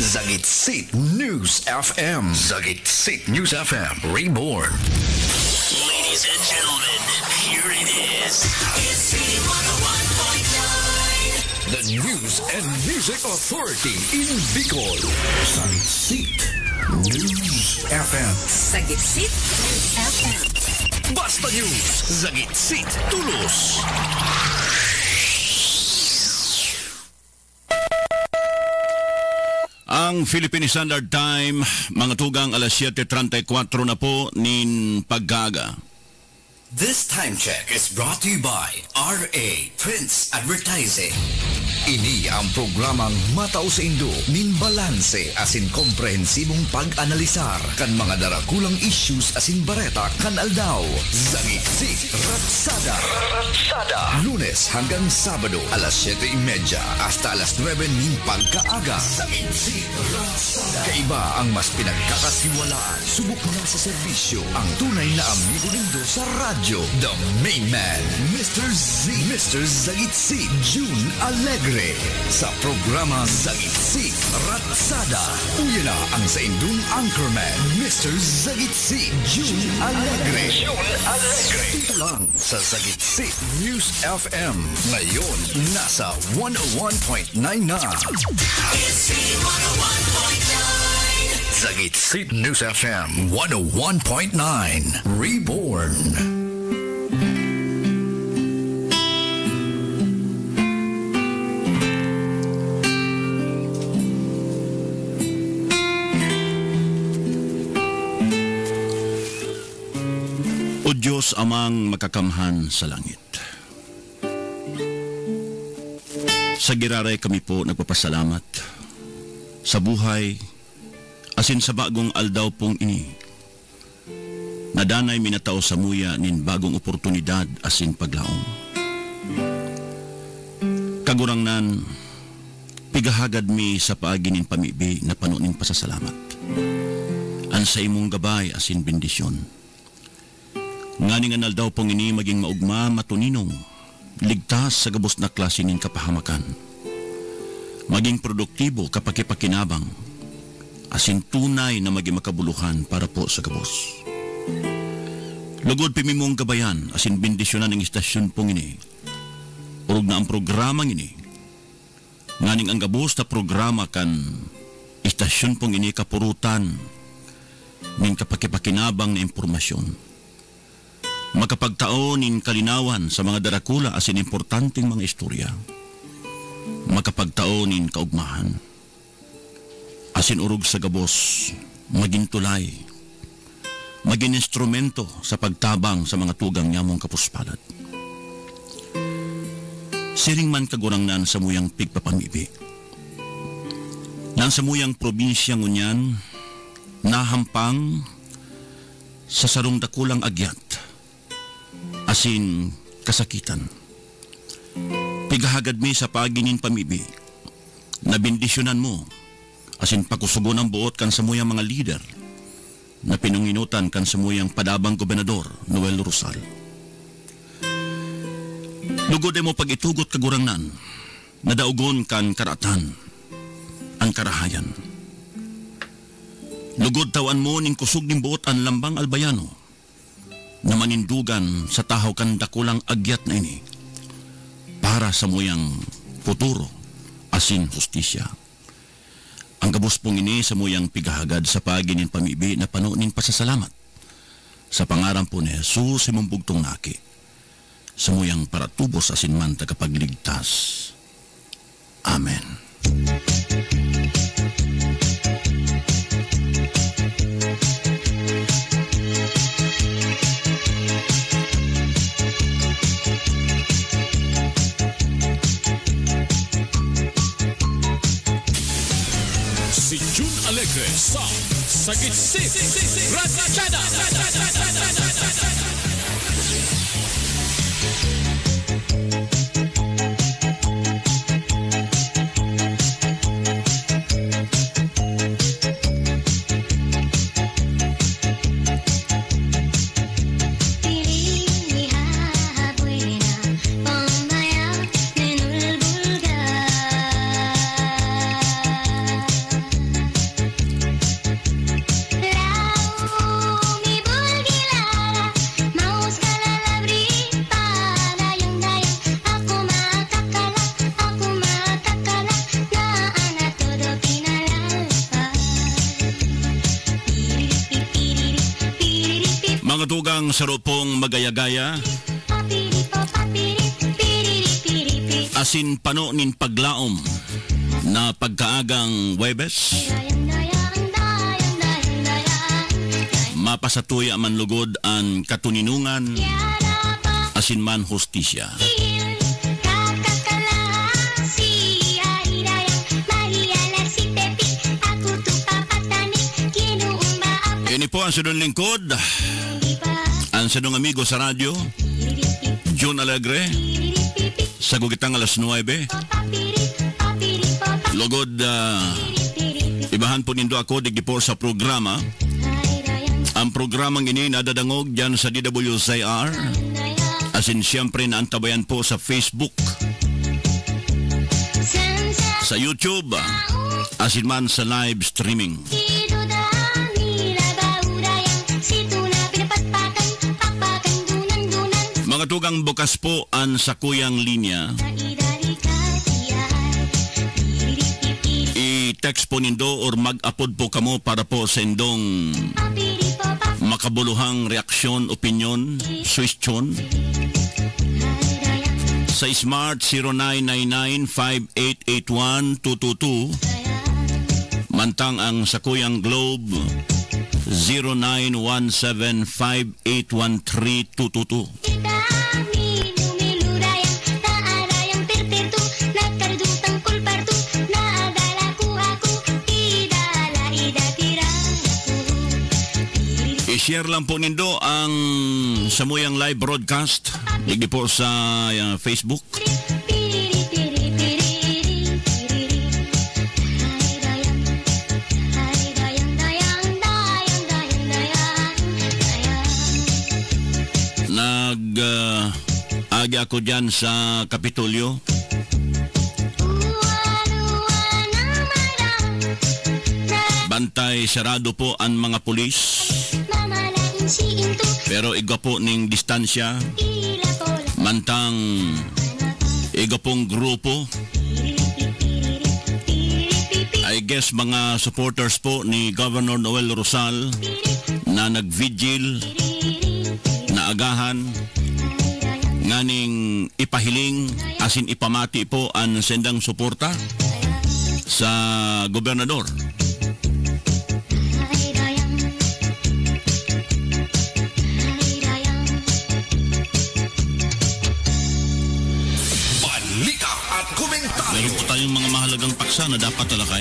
Zagitsit News FM. Zagitsit News FM. Reborn. Ladies and gentlemen, here it is. It's oh The News and Music Authority in Bicol. Zagitsit News FM. Sagitsit FM. Basta News. Zagitsit Tulos. Ang Philippine Standard Time, mga tugang alas 7.34 na po nin paggaga. This time check is brought to you by RA Prince Advertising. Ini ang programang Matao sa Indo nin balanse asin komprehensibong pag-analisar kan mga darakulang issues asin bareta kan aldaw. Zangitsik Ratsada. Ratsada. Lunes hanggang Sabado alas 7.30 hasta alas 9 nin pagkaaga. Zangitsik Ratsada. Kaiba ang mas pinagkakatiwalaan. Subok na sa serbisyo ang tunay na amigo nindo sa radyo. The main man, Mr. Z. Mr. Zagitsik June Alegre. Sa programa Zagitsik Ratsada. Uyan na ang sa indong anchorman, Mr. Zagitsik June Alegre. June Alegre. Dito lang sa Zagitsik News FM. Ngayon, nasa 101.9 na. Zagitsik News FM 101.9 Reborn. Diyos amang makakamhan sa langit. Sa giraray kami po nagpapasalamat sa buhay asin sa bagong aldaw pong ini. Nadanay minataw sa muya nin bagong oportunidad asin paglaom. Kagurangnan, pigahagad mi sa paagi nin pamibi na panunin pasasalamat. An sa imong gabay asin bendisyon. Ngani nga naldaw pong ini maging maugma matuninong, ligtas sa gabos na klase nin kapahamakan. Maging produktibo kapakipakinabang, asin tunay na maging makabuluhan para po sa gabos. Lugod pimimong gabayan, asin bendisyonan ng istasyon pong ini. Urog na ang programang ini. Nganing ang gabos na programa kan istasyon pong ini kapurutan ning kapakipakinabang na impormasyon makapagtaon in kalinawan sa mga darakula asin importanteng mga istorya. Makapagtaon in kaugmahan. Asin urog sa gabos, maging tulay. Maging instrumento sa pagtabang sa mga tugang nyamong kapuspalat. Siring man kagurangnan sa muyang pigpapamibi. Nang sa muyang probinsya ngunyan, nahampang sa sarong dakulang agyat asin kasakitan. Pigahagad mi sa paginin pamibi, na bendisyonan mo, asin pakusugon ang buot kan sa muyang mga lider, na pinunginutan kan sa muyang padabang gobernador, Noel Rosal. Lugod mo pag itugot kagurangnan, na daugon kan karatan, ang karahayan. Lugod tawan mo ning kusog ning buot ang lambang albayano, na manindugan sa tahaw kan dakulang agyat na ini para sa muyang futuro asin hustisya. Ang gabos pong ini sa muyang pigahagad sa paginin pamibi na panunin pasasalamat sa pangaran po ni Jesus imong bugtong naki sa muyang paratubos asin man tagapagligtas. Amen. Sagitsik Ratchada Hija tugang sarupong magayagaya, asin pano nin paglaom na pagkaagang Webes, mapasatuya man lugod ang katuninungan, asin man hostisya. Ini po ang sunod lingkod, Sunod amigo sa radyo, June Alegre, sa gugitang alas 9. Papirit, papirit, papirit, Lugod, ah, piriri-piriri. ibahan po nindo ako digipor sa programa. Ang programang ini nadadangog dyan sa DWCR. dayang. Asin siyempre naantabayan po sa Facebook, sa YouTube, asin man sa live streaming. Tugang bukas po ang sakuyang linya. I-text po nindo or mag-upload po kamo para po pa makabuluhang reaksyon, opinion, Arirayang sa Smart 0999-5881-222 mantang ang sakuyang Globe 0917-5813-222 I-share lang po nindo ang samuyang live broadcast. Digi po sa uh, Facebook. Nag uh, agi ako dyan sa Kapitolyo. Bantay sarado po ang mga pulis Pero igwa po ning distansya Mantang igwa pong grupo I guess mga supporters po ni Governor Noel Rosal na nag-vigil na agahan haridayang, nganing ipahiling asin ipamati po ang sendang suporta sa gobernador. Mahalagang paksa na dapat talakay.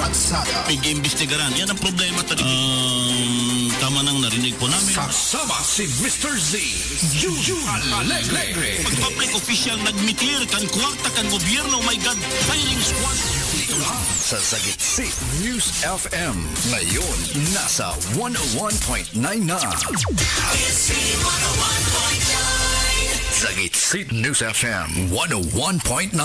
Ratsada. Pag-iimbestigaran, yan ang problema talaga. Um, tama nang narinig po namin. Kasama si Mr. Z. Juju Alegre. Pag public official nagmitir kan kwarta kan gobyerno, oh my God, firing squad. Dito lang sa Sagit News FM. Ngayon, nasa 101.9 Sagit News FM 101.9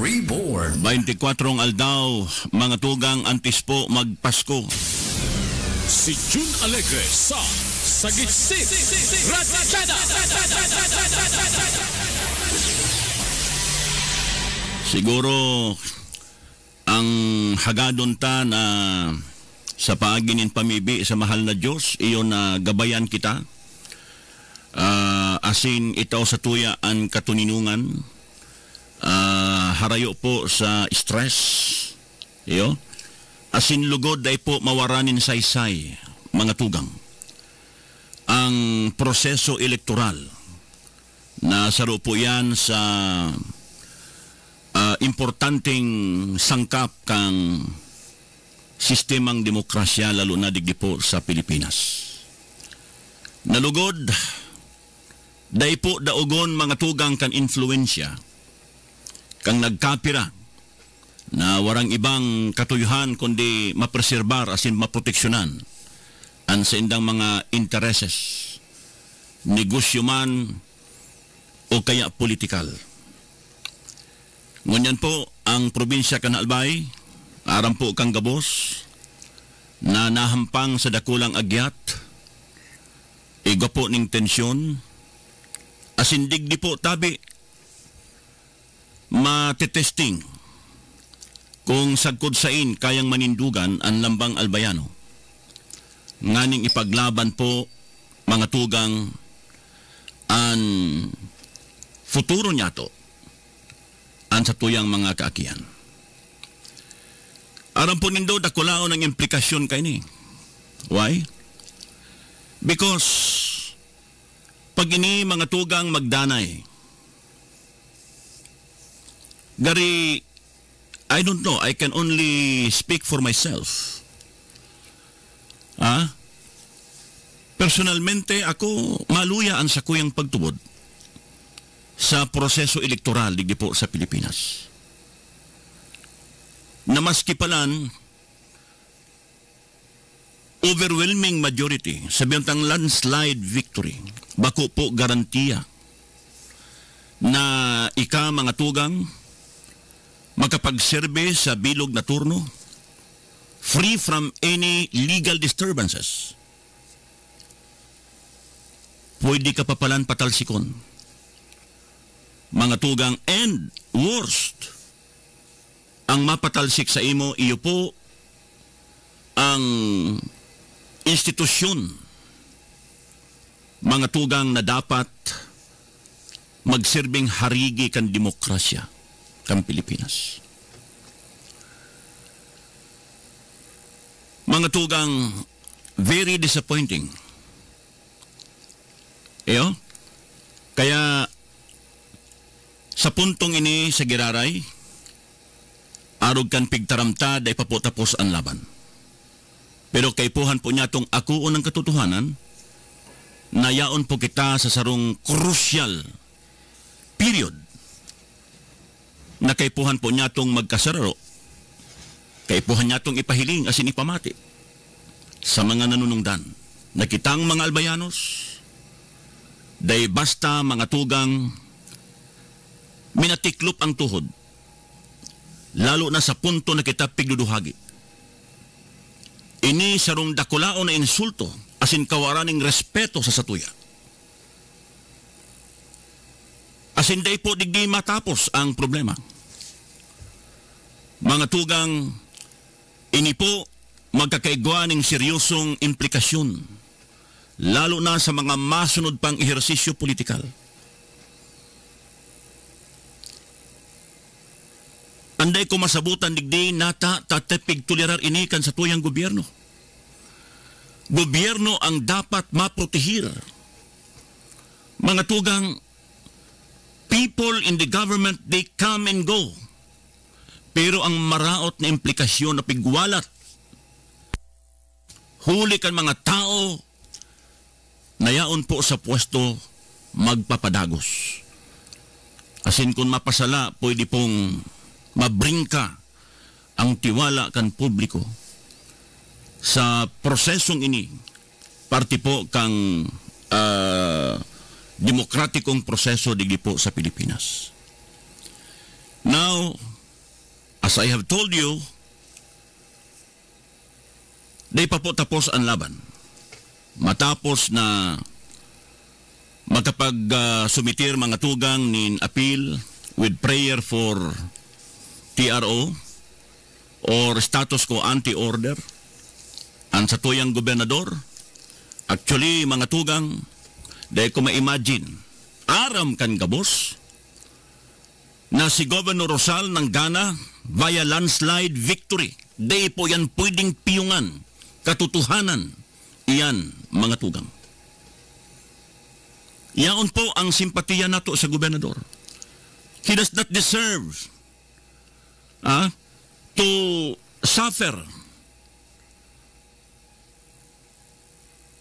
Reborn 24 aldaw, mga tugang antispo magpasko. Si June Alegre sa Sagitsit Ratchada Siguro ang hagadon ta na sa paaginin pamibi sa mahal na Diyos, iyon na gabayan kita. Ah, asin itaw sa tuya ang katuninungan. Ah, harayo po sa stress. Iyo. Asin lugod ay po mawaranin saysay, mga tugang. Ang proseso elektoral na saro po yan sa ah, importanteng sangkap kang sistemang demokrasya lalo na digdi po sa Pilipinas. Nalugod, day po daugon mga tugang kan influensya kang nagkapira na warang ibang katuyuhan kundi mapreserbar asin maproteksyonan ang sa indang mga intereses, negosyo man o kaya politikal. Ngunyan po ang probinsya kan Albay, aram po kang gabos, na nahampang sa dakulang agyat, iga po ning tensyon, asindig di po tabi, matitesting kung sagkod sain kayang manindugan ang lambang albayano. nganing ipaglaban po mga tugang an futuro niya to an sa tuyang mga kaakian. Aram po nindo dakulaon ang implikasyon kay ni. Why? Because pag ini mga tugang magdanay, gari, I don't know, I can only speak for myself. Ah? Personalmente, ako maluyaan sa kuyang pagtubod sa proseso elektoral digdi po sa Pilipinas. Na maski palan, overwhelming majority, sabihan tang landslide victory, bako po garantiya na ika mga tugang makapagserbe sa bilog na turno free from any legal disturbances. Pwede ka papalan patalsikon. Mga tugang and worst, ang mapatalsik sa imo, iyo po ang institusyon mga tugang na dapat magsirbing harigi kan demokrasya kan Pilipinas. Mga tugang very disappointing. Iyo? Kaya sa puntong ini sa Giraray, arog kan pigtaramta day paputapos ang laban. Pero kay puhan po niya tong ako unang katotohanan, nayaon po kita sa sarong crucial period na kay puhan po niya tong magkasararo, kay puhan niya tong ipahiling asin ipamati sa mga nanunungdan. Nakitang mga albayanos, day basta mga tugang minatiklop ang tuhod, lalo na sa punto na kita pigduduhagi. Ini sarong dakulao na insulto asin kawaraning respeto sa satuya. Asin day po digdi matapos ang problema. Mga tugang, ini po magkakaigwa ng seryosong implikasyon, lalo na sa mga masunod pang ehersisyo politikal. Anday ko masabutan digdi nata tatepig tulirar inikan sa tuyang gobyerno. Gobyerno ang dapat maprotehir. Mga tugang, people in the government, they come and go. Pero ang maraot na implikasyon na pigwalat, huli kan mga tao, nayaon po sa pwesto magpapadagos. Asin kung mapasala, pwede pong mabringka ang tiwala kan publiko sa prosesong ini parte po kang ah, demokratikong proseso digdi po sa Pilipinas. Now, as I have told you, day pa po tapos ang laban. Matapos na magkapag ah, sumitir mga tugang nin appeal with prayer for TRO or status quo anti-order ang sa tuyang gobernador actually mga tugang dahil ko ma-imagine aram kan gabos na si Governor Rosal ng Ghana via landslide victory day po yan pwedeng piyungan katotohanan iyan mga tugang Yaon po ang simpatiya nato sa gobernador. He does not deserve ah, to suffer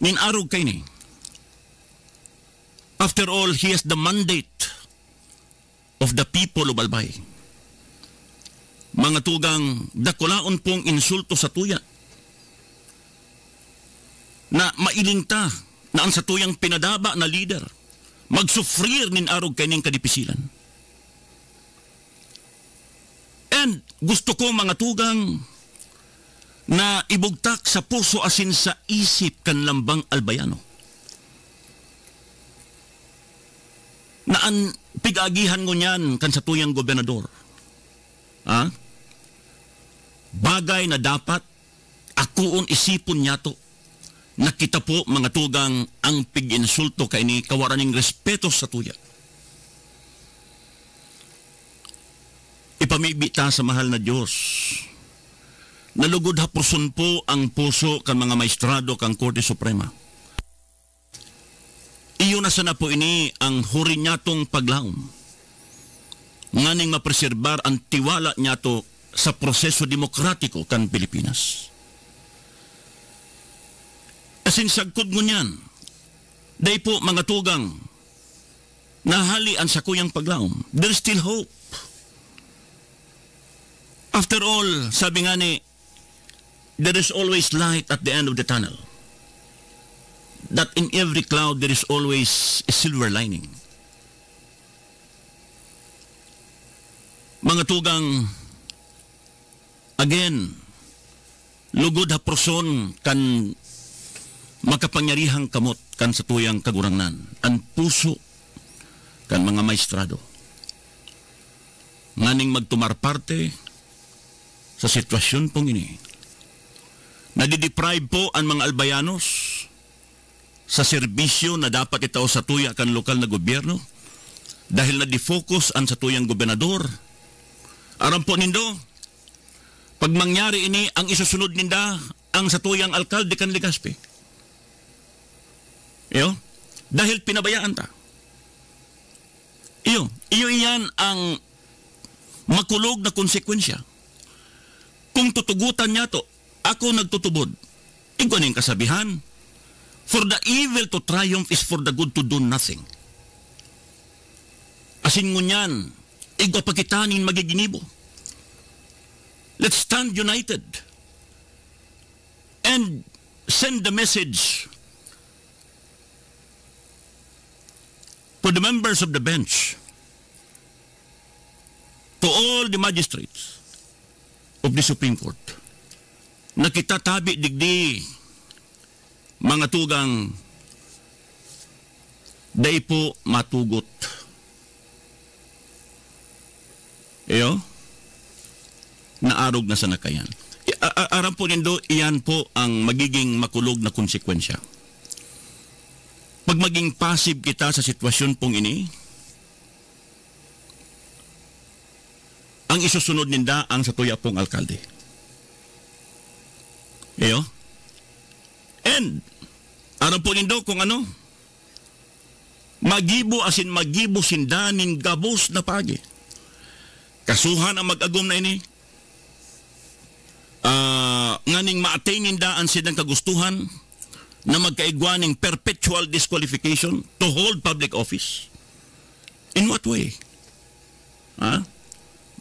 nin arog kay ni. After all, he has the mandate of the people of Albay. Mga tugang dakulaon pong insulto sa tuya na mailingta na ang sa tuyang pinadaba na leader magsufrir nin arog kay ning kadipisilan. And gusto ko mga tugang na ibugtak sa puso asin sa isip kan lambang albayano. Na an pigagihan ko niyan kan sa tuyang gobernador. Ha? Bagay na dapat akuon isipon niya to nakita po mga tugang ang pig-insulto kay ni kawaraning respeto sa tuya. Ipamibita sa mahal na Diyos. Nalugod hapuson po ang puso kan mga maestrado kang Korte Suprema. Iyo na sana po ini ang hurinyatong paglaom. Nganing mapreserbar ang tiwala niya to sa proseso demokratiko kan Pilipinas. Asin sagkod mo niyan, day po mga tugang, nahali ang sakuyang paglaom. There's still hope. After all, sabi nga ni, there is always light at the end of the tunnel. That in every cloud there is always a silver lining. Mga tugang, again, lugod haproson kan makapangyarihang kamot kan sa tuyang kagurangnan. Ang puso kan mga maestrado. Nganing magtumar parte sa sitwasyon pong ini. Nadideprive po ang mga albayanos sa serbisyo na dapat itaw sa tuya kan lokal na gobyerno dahil na-defocus ang sa tuyang gobernador. Aram po nindo, pag mangyari ini, ang isusunod ninda ang sa tuyang alkalde kan Legazpi. Iyo, dahil pinabayaan ta. Iyo, iyo iyan ang makulog na konsekwensya. Kung tutugutan niya to, ako nagtutubod. Ikaw ning kasabihan. For the evil to triumph is for the good to do nothing. Asin ngunyan, igwa pakitanin magiginibo. Let's stand united and send the message to the members of the bench, to all the magistrates of the Supreme Court, na kita tabi digdi mga tugang day po matugot. Iyo, naarog na sa nakayan. Aram po nindo, iyan po ang magiging makulog na konsekwensya. Pag maging passive kita sa sitwasyon pong ini, ang isusunod ninda ang sa tuya pong alkalde. Iyo? And, aram po nindo kung ano, magibo asin magibo sindanin gabos na pagi. Kasuhan ang mag-agom na ini. Ah, nganing ma-attain ninda ang silang kagustuhan na magkaigwaning perpetual disqualification to hold public office? In what way? Ha?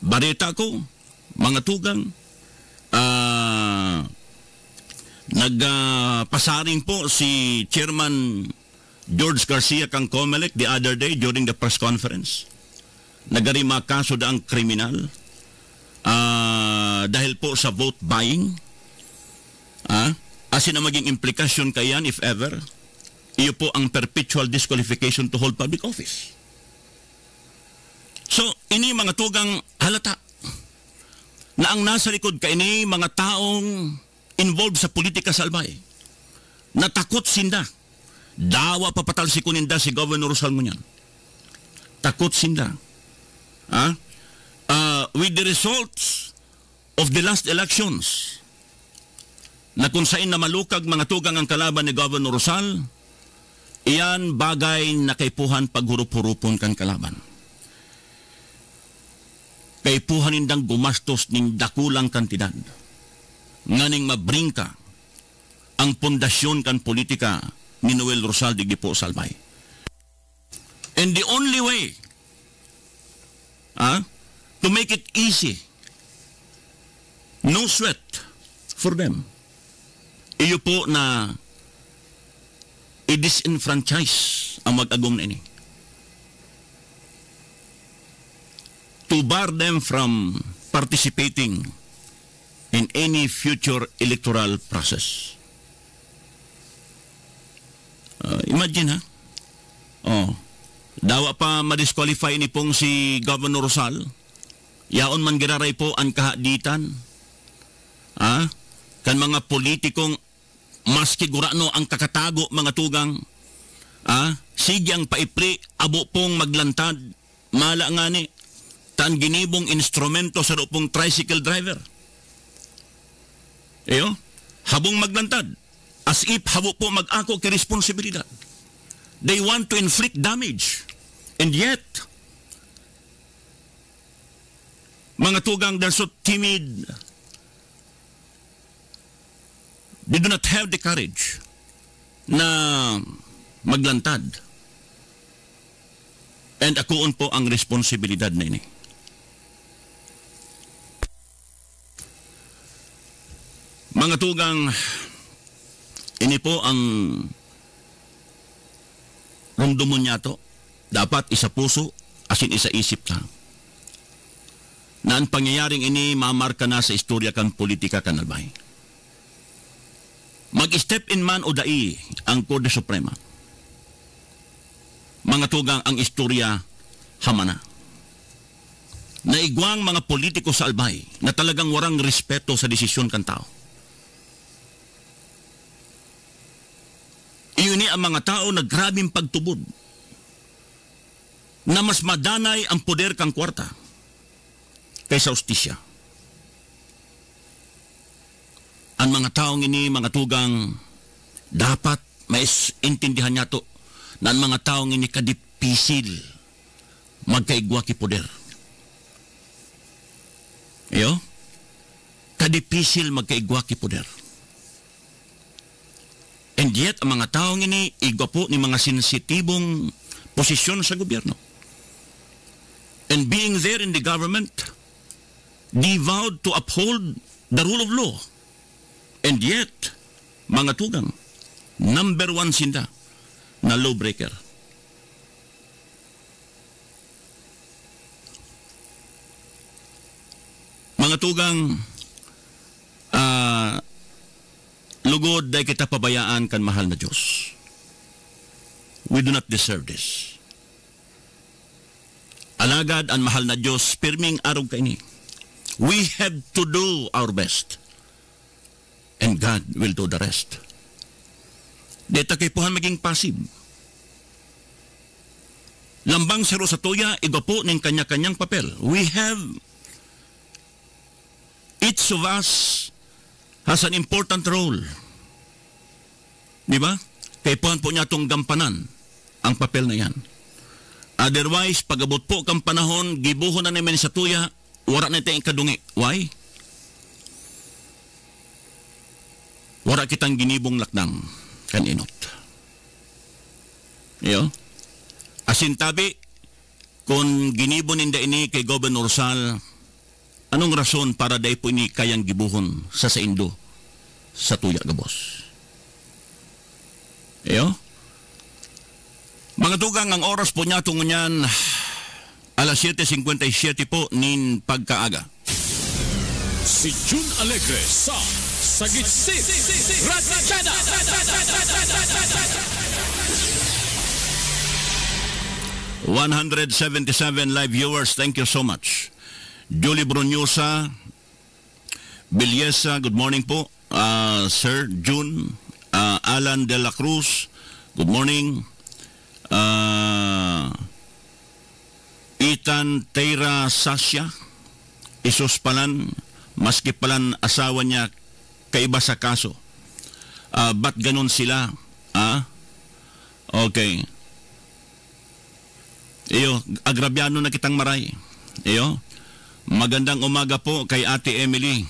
Bareta ko, mga tugang, ah, nagpasaring po si Chairman George Garcia kang Comelec the other day during the press conference. Nagarima kaso daang kriminal ah, dahil po sa vote buying. Ah, asin na maging implikasyon kayan if ever, iyo po ang perpetual disqualification to hold public office. So, ini mga tugang halata na ang nasa likod ka ini mga taong involved sa politika sa albay. Natakot sinda. Dawa papatal si kuninda si Governor Salmonian. Takot sinda. Ha? Ah, with the results of the last elections, na kung saan na malukag mga tugang ang kalaban ni Governor Rosal, iyan bagay na kaipuhan paghurup-hurupon kang kalaban. Kaipuhan nindang gumastos ning dakulang kantidad. Nganing mabringka ang pundasyon kan politika ni Noel Rosal di po Salbay. And the only way ah, to make it easy, no sweat for them, iyo po na i-disenfranchise ang mag-agong na ini. To bar them from participating in any future electoral process. Uh, imagine ha? Oh, dawa pa ma-disqualify ni pong si Governor Rosal. Yaon man giraray po ang kahaditan. Ha? Kan mga politikong maski gurano ang kakatago mga tugang, ah, sige ang paipri, abo pong maglantad, mala nga ni, tan ginibong instrumento sa pong tricycle driver. Eyo, habong maglantad, as if habo po mag-ako kay responsibilidad. They want to inflict damage. And yet, mga tugang, they're so timid. They do not have the courage na maglantad. And akoon po ang responsibilidad na ini. Mga tugang, ini po ang rumdumon niya to. Dapat isa puso, asin isa isip lang. Na ang pangyayaring ini mamarka na sa istorya kang politika kanalbay. Mag-step in man o dai ang Korte Suprema. Mga tugang ang istorya hamana. Naigwang mga politiko sa albay na talagang warang respeto sa desisyon kan tao. Iyon ni ang mga tao na grabing pagtubod na mas madanay ang poder kang kwarta kaysa ustisya. Ang mga taong ini, mga tugang, dapat mais intindihan niya to na ang mga taong ini kadipisil magkaigwa ki poder. Iyo? Kadipisil magkaigwa ki poder. And yet, ang mga taong ini, igwa po ni mga sensitibong posisyon sa gobyerno. And being there in the government, they vowed to uphold the rule of law. And yet, mga tugang, number one sinda na lawbreaker. Mga tugang, ah, lugod day kita pabayaan kan mahal na Diyos. We do not deserve this. Alagad ang mahal na Diyos, pirming araw ka ini. We have to do our best. And God will do the rest. Deta kay puhan maging passive. Lambang si Rosatoya, iba po ng kanya-kanyang papel. We have, each of us has an important role. Di ba? Kay puhan po niya itong gampanan ang papel na yan. Otherwise, pagabot po kang panahon, gibuhon na namin sa tuya, wala na tayong kadungi. Why? Wala kitang ginibong lakdang kaninot. Iyo? Asin tabi, kung ginibon ninda ini kay Governor Sal, anong rason para day po ini kayang gibuhon sa sa Indo sa tuya gabos? Iyo? Mga tugang, ang oras po niya tungo niyan, alas 7.57 po nin pagkaaga. Si June Alegre sa Sagitsit Ratchada. 177 live viewers, thank you so much. Julie Brunyosa, Bilyesa, good morning po. Uh, Sir June, uh, Alan De La Cruz, good morning. Uh, Ethan Teira Sasya, Isos palan, maski palan asawa niya kaiba sa kaso. Uh, ba't ganon sila? Ah? Okay. Iyo, agrabyano na kitang maray. Iyo, magandang umaga po kay Ate Emily.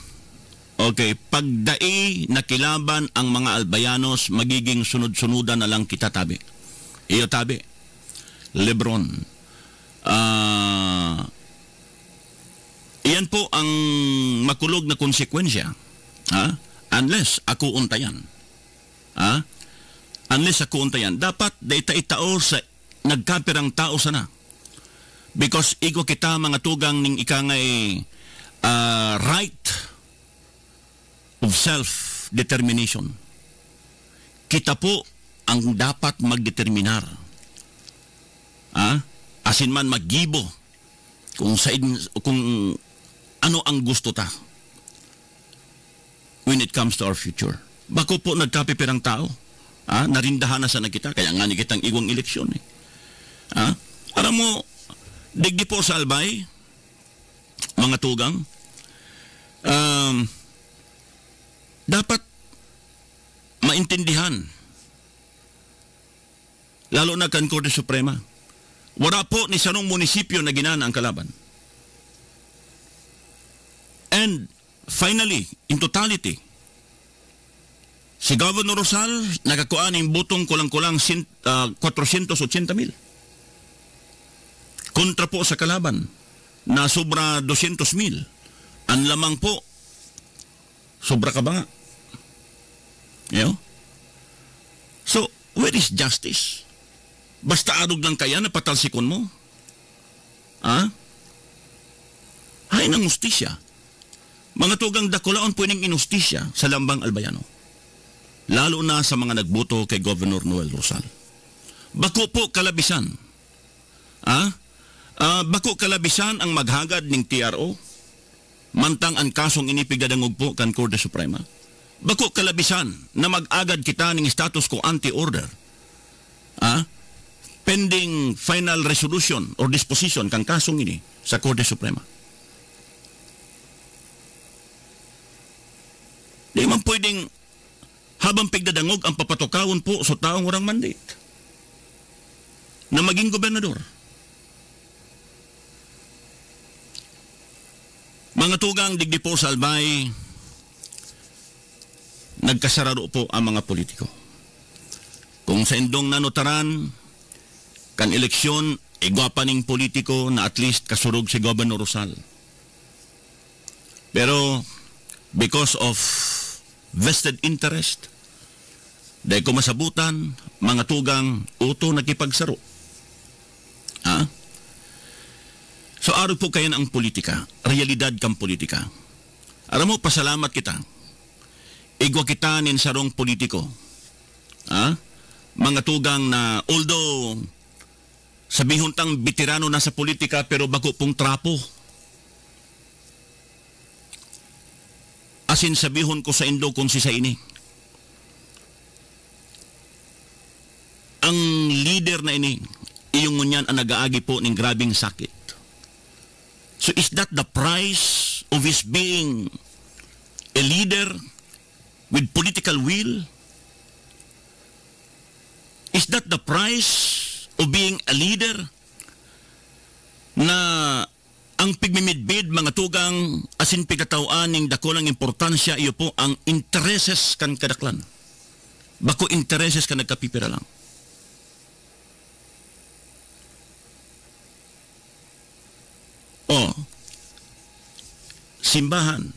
Okay, pagdai na kilaban ang mga albayanos, magiging sunod-sunudan na lang kita tabi. Iyo tabi. Lebron. Ah... iyan po ang makulog na konsekwensya. Ha? Unless ako untayan. Ha? Unless ako untayan. Dapat data itao sa nagkapirang tao sana. Because igo kita mga tugang ning ika nga eh, ah, right of self-determination. Kita po ang dapat magdeterminar. Ah? Asin man maggibo kung sa kung ano ang gusto ta when it comes to our future. Bako po nagkapipirang tao. Ah, narindahan na sa na kita, kaya nga ni kitang iwang eleksyon eh. Ah, alam mo, digdi po sa albay, mga tugang, um, dapat maintindihan, lalo na kan Korte Suprema, wala po ni sanong munisipyo na ginana ang kalaban. And finally, in totality, si Governor Rosal nakakuha ng butong kulang-kulang sin- ah, 480 mil. Kontra po sa kalaban na sobra 200 mil. Ang lamang po, sobra ka ba nga? You know? So, where is justice? Basta adog lang kaya na patalsikon mo? Ha? Hay ng ustisya. Mga tugang dakulaon pwedeng inustisya sa lambang albayano. Lalo na sa mga nagboto kay Governor Noel Rosal. Bako po kalabisan. Ah? Ah, bako kalabisan ang maghagad ning TRO. Mantang ang kasong inipigdadangog po kan Korte Suprema. Bako kalabisan na mag-agad kita ning status ko anti-order. Ah? Pending final resolution or disposition kang kasong ini sa Korte Suprema. Di man pwedeng habang pigdadangog ang papatukawon po sa taong warang mandate na maging gobernador. Mga tugang digdi po sa albay, nagkasararo po ang mga politiko. Kung sa indong nanutaran, kan eleksyon, igwapa ning politiko na at least kasurog si Governor Rosal. Pero, because of vested interest, dahil ko masabutan, mga tugang uto nakipagsaro. Ha? So araw po kayo ang politika, realidad kang politika. Aram mo, pasalamat kita. Igwa kita nin sarong politiko. Ha? Mga tugang na although sabihon tang bitirano na sa politika pero bago pong trapo. Asin sabihon ko sa Indo kung si sa ini. Ang leader na ini, iyong ngunyan ang nagaagi po ng grabing sakit. So is that the price of his being a leader with political will? Is that the price of being a leader na ang pigmimidbid mga tugang asin pigatawaan ning dakolang importansya iyo po ang intereses kan kadaklan. Bako intereses ka nagkapipira lang. Oh, simbahan.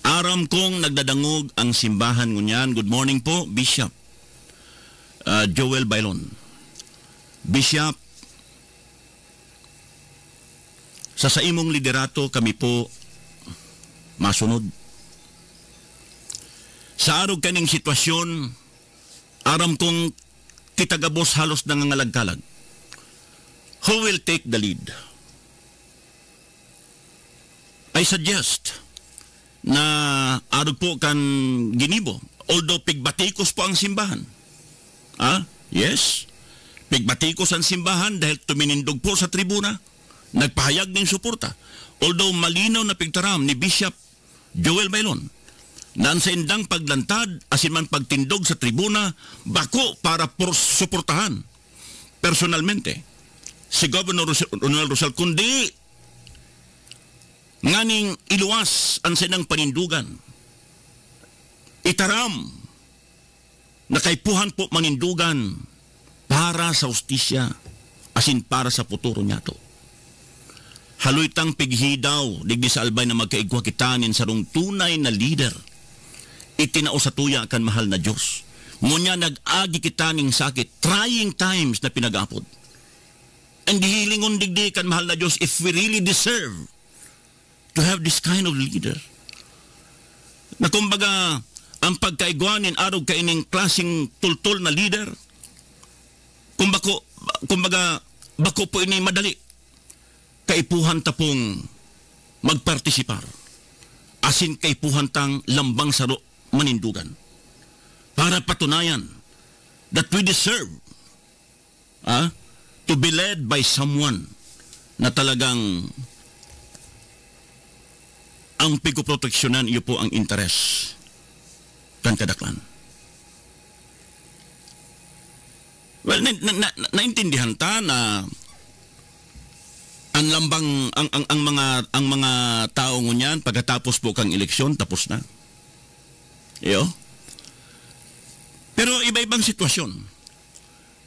Aram kong nagdadangog ang simbahan ngunyan. Good morning po, Bishop uh, Joel Bailon. Bishop, sa sa imong liderato kami po masunod. Sa arog kaning sitwasyon, aram kong kitagabos halos nangangalagkalag. Who will take the lead? I suggest na arog po kan ginibo. Although pigbatikos po ang simbahan. Ah, yes. Pigbatikos ang simbahan dahil tuminindog po sa tribuna. Nagpahayag ng suporta. Although malinaw na pigtaram ni Bishop Joel Bailon na sa indang paglantad asin man pagtindog sa tribuna bako para por suportahan personalmente si Governor Ronald Rosal kundi nganing iluwas ang sinang panindugan itaram na kaipuhan po manindugan para sa ustisya asin para sa futuro niya to. Haloy tang pighi daw, digdi sa albay na magkaigwa kitanin sa rong tunay na leader. Itinao sa tuya kan mahal na Diyos. Ngunya nag-agi kitaning sakit, trying times na pinagapod. And hilingon digdi kan mahal na Diyos if we really deserve to have this kind of leader. Na kumbaga, ang pagkaigwanin araw kaining klasing tultol na leader, kumbako, kumbaga, bako po ini madali. Kaipuhan ta pong magpartisipar. Asin kaipuhan tang lambang saro manindugan. para patunayan that we deserve ah, to be led by someone na talagang ang piguproteksyonan iyo po ang interes kan kadaklan. Well, na, na, na, naintindihan ta na ang lambang ang, ang, ang mga ang mga tao ngunyan pagkatapos po kang eleksyon tapos na. Iyo. Pero iba-ibang sitwasyon.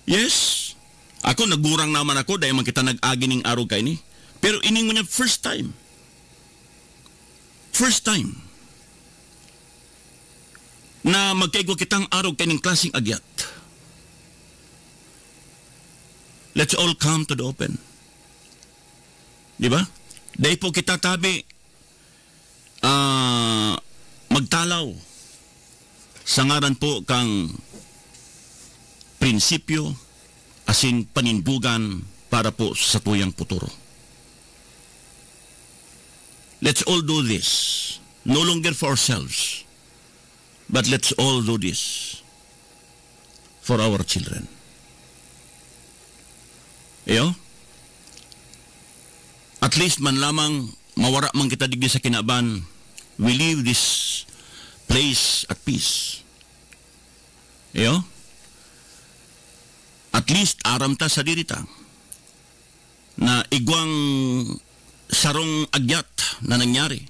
Yes, ako nagburang naman ako dahil man kita nag-agi ning araw kay ni. Pero ining mo niya first time. First time. Na magkaigwa kitang araw kay ning klaseng agyat. Let's all come to the open. Di ba? Dahil po kita tabi ah magtalaw sa ngaran po kang prinsipyo asin panindugan para po sa tuyang puturo. Let's all do this. No longer for ourselves. But let's all do this for our children. Iyo? At least man lamang mawara man kita digdi sa kinaban, we leave this place at peace. Iyo? At least aram ta sa dirita na igwang sarong agyat na nangyari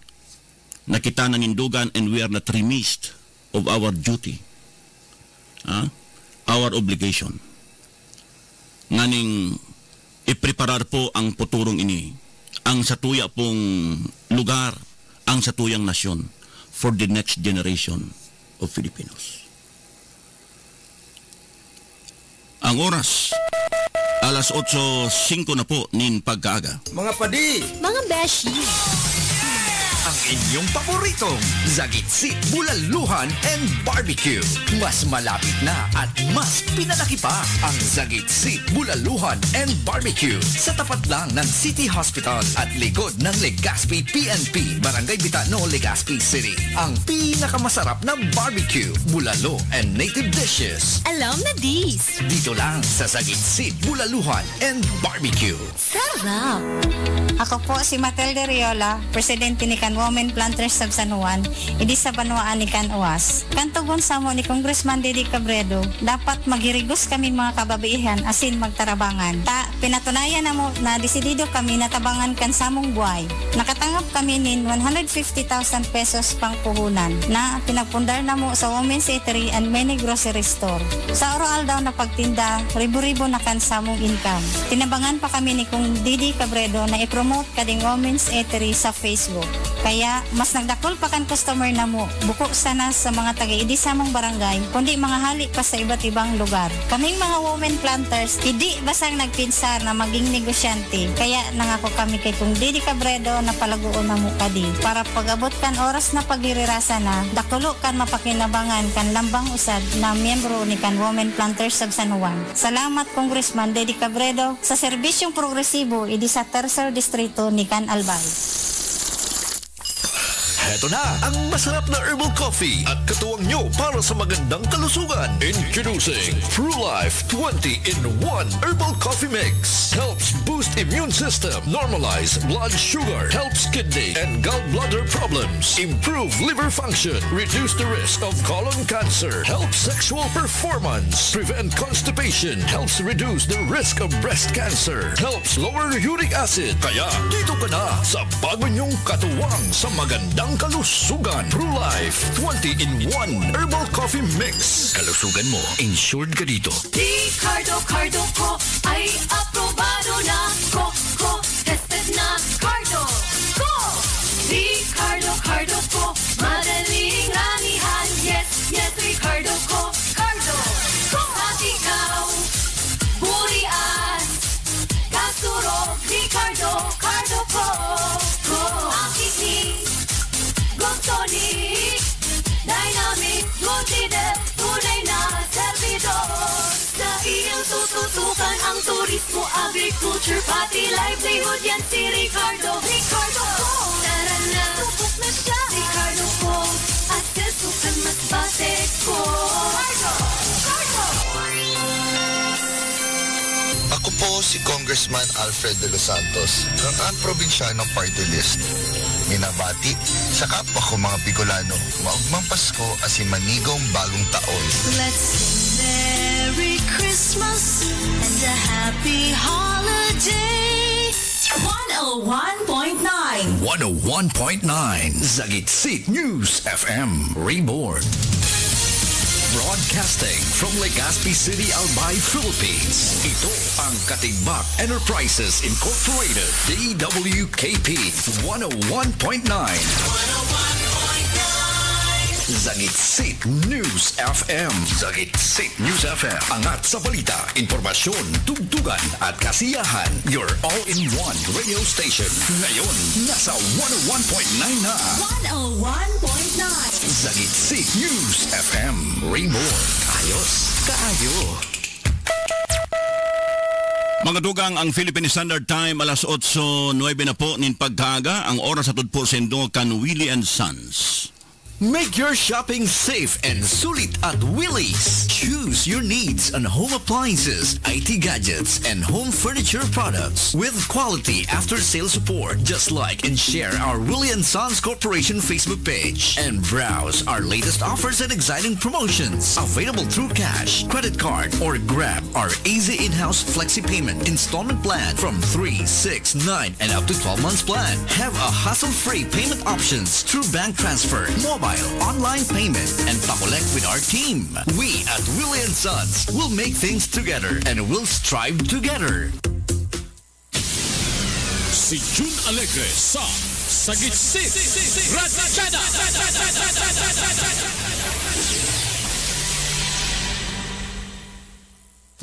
na kita nanindugan and we are not remissed of our duty. Ah? Our obligation. Nganing ipreparar po ang puturong ini ang satuya pong lugar, ang satuyang nasyon for the next generation of Filipinos. Ang oras, alas 8.05 na po nin pagkaaga. Mga padi, Mga beshi. Ang inyong paboritong Zagitsi, Bulaluhan and Barbecue. Mas malapit na at mas pinalaki pa ang Zagitsi, Bulaluhan and Barbecue sa tapat lang ng City Hospital at likod ng Legazpi PNP, Barangay Bitano, Legazpi City. Ang pinakamasarap na barbecue, bulalo and native dishes. Alam na dis. Dito lang sa Zagitsi, Bulaluhan and Barbecue. Sarap. Ako po si Matilde Riola, presidente ni Can Women Planters of San Juan, idi sa Banuaan ni Can Uwas. Kantugon sa mo ni Congressman Didi Cabredo, dapat magirigos kami mga kababaihan asin magtarabangan. Ta, pinatunayan na mo na desidido kami na tabangan kan samong buhay. Nakatanggap kami nin 150,000 pesos pang puhunan na pinagpundar na mo sa Women's Eatery and many grocery store. Sa oral daw na pagtinda, ribo-ribo na kan samong income. Tinabangan pa kami ni Kung Didi Cabredo na i-promote kading Women's Eatery sa Facebook. Kaya mas nagdakol pa kan customer na mo. Buko sana sa mga taga-idi sa mong barangay, kundi mga hali pa sa iba't ibang lugar. Kaming mga women planters, hindi basang nagpinsar na maging negosyante. Kaya nangako kami kay Kung Didi Cabredo na palaguon na mo kadi. Para pagabot kan oras na pagdirirasa na, dakulo kan mapakinabangan kan lambang usad na miyembro ni kan Women Planters of San Juan. Salamat Congressman Didi Cabredo sa serbisyong progresibo idi sa Tercer Distrito ni Can Albay. Heto na ang masarap na herbal coffee at katuwang nyo para sa magandang kalusugan. Introducing True Life 20 in 1 Herbal Coffee Mix. Helps boost immune system, normalize blood sugar, helps kidney and gallbladder problems, improve liver function, reduce the risk of colon cancer, helps sexual performance, prevent constipation, helps reduce the risk of breast cancer, helps lower uric acid. Kaya dito ka na sa bago nyong katuwang sa magandang kalusugan. True Life 20 in 1 Herbal Coffee Mix. Kalusugan mo, insured ka dito. Ricardo Cardo ko ay aprobado livelihood yan si Ricardo Ricardo Pong Tara na, subok na siya Ricardo Pong Asesukan mas bate ko Ako po si Congressman Alfred De Los Santos, ang probinsya ng party list. Minabati sa kapwa ko mga Bicolano, maugmang Pasko as in manigong bagong taon. Let's sing Merry Christmas and a Happy Holiday. 101.9 101.9 Zagitsit News FM Reborn. Broadcasting from Legazpi City, Albay, Philippines. Ito ang Katigbak Enterprises Incorporated, DWKP 101.9. Zagitsit News FM. Zagitsit News FM. Angat sa balita, impormasyon, tugtugan at kasiyahan. Your all-in-one radio station. Ngayon, nasa 101.9 na. 101.9 Zagitsit News FM. Reborn. Ayos. Kaayo. Mga dugang ang Philippine Standard Time alas 8.09 na po nin pagkaga ang oras sa tudpo sendo kan Willie and Sons. Make your shopping safe and sulit at Willie's. Choose your needs on home appliances, IT gadgets, and home furniture products with quality after-sale support. Just like and share our Willie Sons Corporation Facebook page and browse our latest offers and exciting promotions. Available through cash, credit card, or grab our easy in-house flexi payment installment plan from 3, 6, 9, and up to 12 months plan. Have a hassle-free payment options through bank transfer, mobile, online payment, and pa-collect with our team. We at Willie and Sons will make things together and will strive together. Si June Alegre sa Sagitsit Ratchada.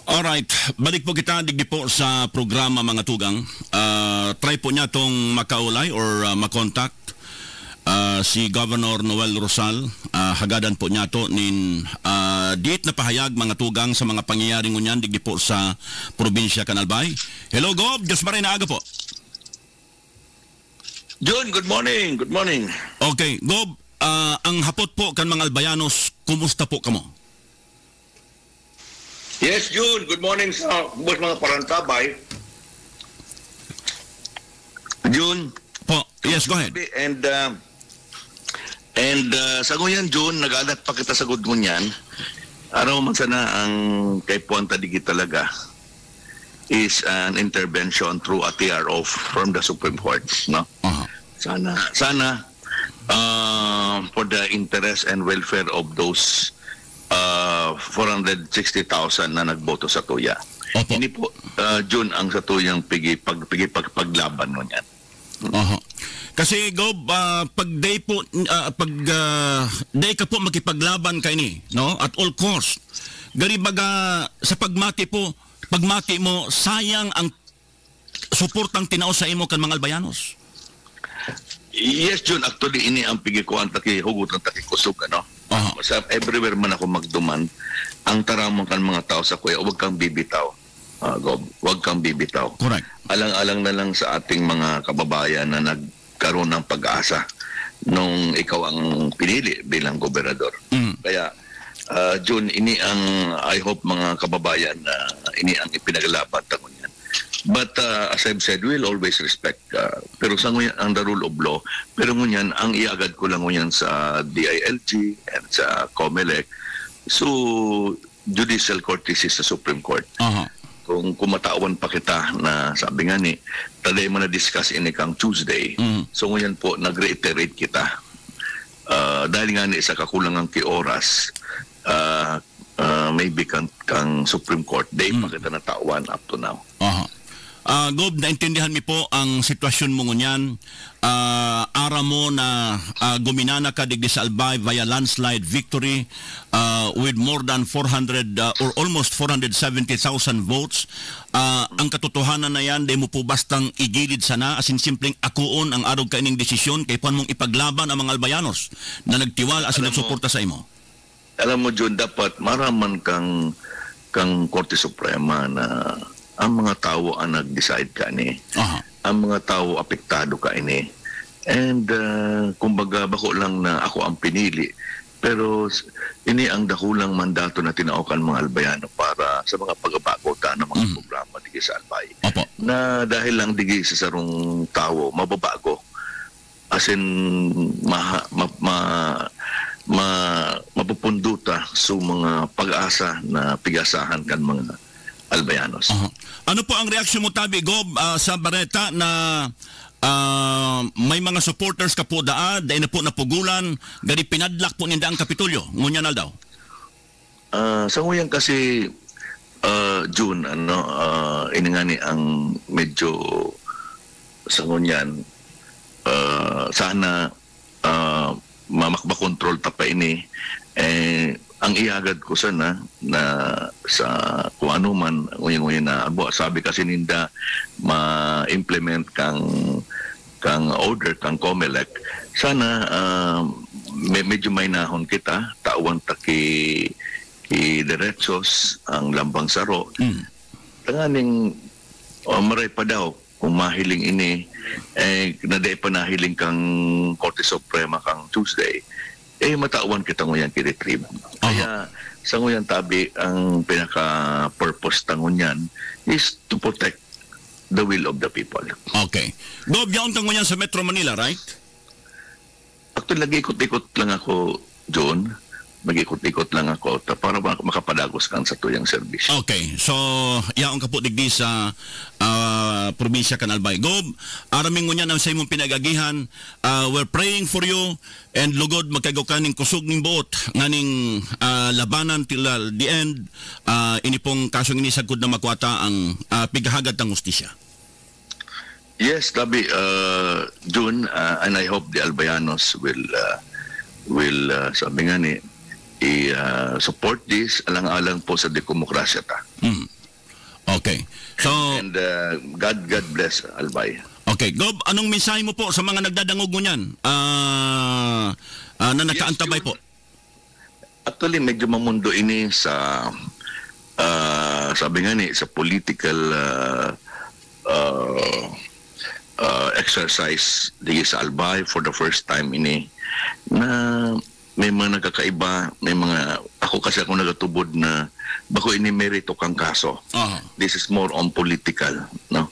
Alright, balik po kita digdi po sa programa mga tugang. Ah, try po niya tong makaulay or ah, makontak ah, si Governor Noel Rosal. Ah, hagadan po niya to nin ah, diit na pahayag mga tugang sa mga pangyayari ngunyan digdi po sa probinsya Kanalbay. Hello Gob, Diyos maray na aga po. Jun, good morning. Good morning. Okay, Gob, ah, ang hapot po kan mga albayanos, kumusta po kamo? Yes, Jun. Good morning sa bus mga parantabay. Jun. Po, yes, go ahead. And uh, and uh, sa ngunyan, Jun, nag-alat pa kita sa good ngunyan. Araw man sana ang kay Puanta Digi talaga is an intervention through a TRO from the Supreme Court, no? Aha. Sana sana uh, for the interest and welfare of those uh, 460,000 na nagboto sa tuya. Opo. Hindi po uh, June ang sa tuyang pigi pag pigi pag Aha. Kasi Gob, ah, pag day po ah, pag ah, day ka po makipaglaban kay ni, no? At all cost. Gari baga sa pagmati po, pagmati mo sayang ang suportang tinao sa imo kan mga albayanos. Yes, June, actually ini ang pigi ko ang taki hugot ang taki kusog ano. Aha. Sa everywhere man ako magduman, ang taramang kan mga tao sa kuya, huwag kang bibitaw. Ah, Gob, huwag kang bibitaw. Correct. alang-alang na lang sa ating mga kababayan na nagkaroon ng pag-asa nung ikaw ang pinili bilang gobernador. Mm. Kaya uh, June, ini ang I hope mga kababayan na ini ang ipinaglaban tangon yan. But uh, as I've said, we'll always respect. uh, pero sa ngunyan, ang the rule of law, pero ngunyan, ang iagad ko lang ngunyan sa DILG and sa COMELEC, so judicial courtesy sa Supreme Court Aha. Kung kumatawan pa kita na sabi nga ni taday mo na discuss ini kang Tuesday Mm. so ngayon po nag-reiterate kita Ah, dahil nga ni sa kakulangan ki oras ah, ah, maybe kang, kang Supreme Court day pa kita natawan up to now Aha. Ah, Gob, naintindihan mi po ang sitwasyon mo ngunyan. Ah, ara mo na ah, guminana ka digdi sa Albay via landslide victory ah, with more than 400 ah, or almost 470,000 votes. Ah, ang katotohanan na yan, di mo po bastang igilid sana asin simpleng akuon ang arog kaining desisyon kay pan mong ipaglaban ang mga albayanos na nagtiwala asin Alam mo- nagsuporta sa imo. alam mo John dapat maraman kang kang Korte Suprema na ang mga tao ang nag-decide ka ni Aha. ang mga tao apektado ka ini. And uh, kumbaga bako lang na ako ang pinili. Pero ini ang dakulang mandato na tinaukan mga albayano para sa mga pagbabago ta ng mga Mhm. programa digi sa Albay. Opo. Na dahil lang digi sa sarong tao mababago as in ma, ma, ma, ma mapupunduta sa mga pag-asa na pigasahan kan mga albayanos. Aha. Ano po ang reaksyon mo tabi Gob ah, sa Bareta na ah, may mga supporters ka po daan, dahil na po napugulan, gadi pinadlak po ninda ang Kapitolyo. Ngunya na daw. Ah, sa nguyang kasi ah, June ano uh, ini nga ni ang medyo sa ngunyan ah, sana uh, mamakba-control ta pa ini eh ang iagad ko sana na sa kung ano man nguyang na abo sabi kasi ninda ma-implement kang kang order kang COMELEC sana ah, me- medyo may nahon kita tawang ta ki ki derechos ang lambang saro Mm. tanganing uh, maray pa daw kung mahiling ini eh naday pa nahiling kang Korte Suprema kang Tuesday eh matawan kita nguyan ki-retrieve kaya sa nguyan tabi ang pinaka purpose tangon is to protect the will of the people Okay. Gob, yaon ka ngunyan sa Metro Manila, right? Actually, nag-ikot-ikot lang ako, John. Nag-ikot-ikot lang ako ta- para mak- makapadagos kan sa tuyang service. Okay. So, yaon ka po digdi sa ah, probinsya Kanalbay. Gob, araming ngunyan ang sa imong pinagagihan. Ah, we're praying for you and lugod magkagaw ka ning kusog ning buot nganing ah, labanan till the end ah, ini pong kasong ini sagkod na makwata ang ah, pighahagat ng hustisya. Yes, Tabi, uh, June, uh, and I hope the Albayanos will, uh, will uh, sabi nga ni, i, uh, support this alang-alang po sa demokrasya ta. Mm. Okay. So, And uh, God, God bless Albay. okay. Gob, anong mensahe mo po sa mga nagdadangog mo niyan? Ah, ah, na nakaantabay Yes, po. Actually, medyo mamundo ini sa, uh, sabi nga ni, sa political uh, uh, uh, exercise di sa Albay for the first time ini na may mga nagkakaiba, may mga, ako kasi ako nagatubod na bako ini merito kang kaso. Aha. This is more on political, no?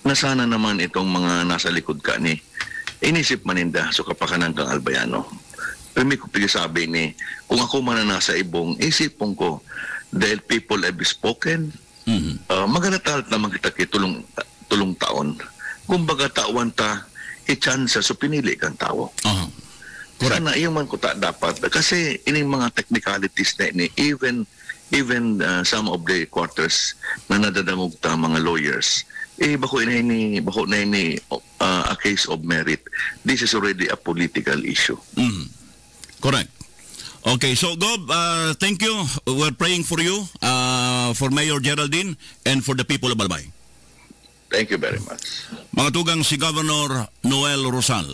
Na sana naman itong mga nasa likod ka ni, inisip maninda so kapakanan kang albayano. Pero may sabi ni, kung ako man na nasa ibong, isipon ko, dahil people have spoken, Mhm. uh, maganatal naman kita kay tulong, tulong taon. Kung baga tawan ta, i-chance so pinili kang tao. Aha. Correct. Sana yung man ko ta dapat kasi ining mga technicalities na ini even even uh, some of the quarters na nadadangog ta mga lawyers eh bako na ini bako na ini uh, a case of merit this is already a political issue Mhm. Correct. Okay, so Gob, uh, thank you. We're praying for you, uh, for Mayor Geraldine, and for the people of Albay. thank you very much Mga tugang si Governor Noel Rosal.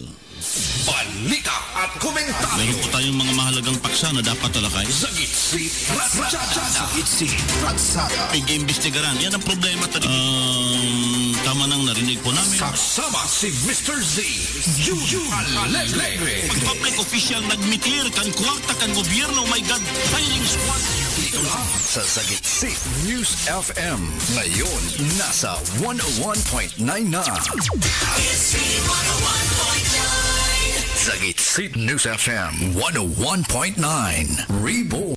Balita at komentaryo. Meron po tayong mga mahalagang paksa na dapat talakay. Sagitsi Ratsada. Sagitsi Ratsada. Pag-iimbestigaran. Yan ang problema talaga. Um, tama nang narinig po namin. Kasama si Mr. Z. Yuyu Alegre. Pag-public official nagmitir kan kwarta kan gobyerno, oh my God, firing squad. Dito lang sa Sagitsi News FM. Ngayon, nasa 101.9 na. Sagitsi News FM 101.9 Reborn.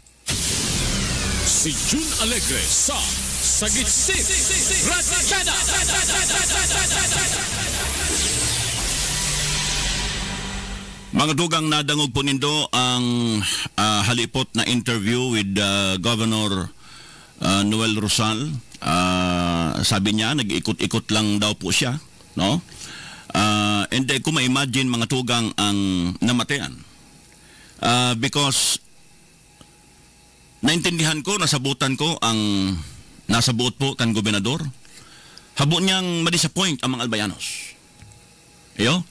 Si June Alegre sa Sagitsit Ratchada. Mga dugang nadangog po nindo ang ah, halipot na interview with ah, Governor ah, Noel Rosal. Ah, sabi niya, nag-ikot-ikot lang daw po siya. No? Ah, and eh, kung ma-imagine mga tugang ang namatayan. Ah, because naintindihan ko, nasabutan ko ang nasabuot po kan gobernador. Habo niyang ma-disappoint ang mga albayanos. Iyo?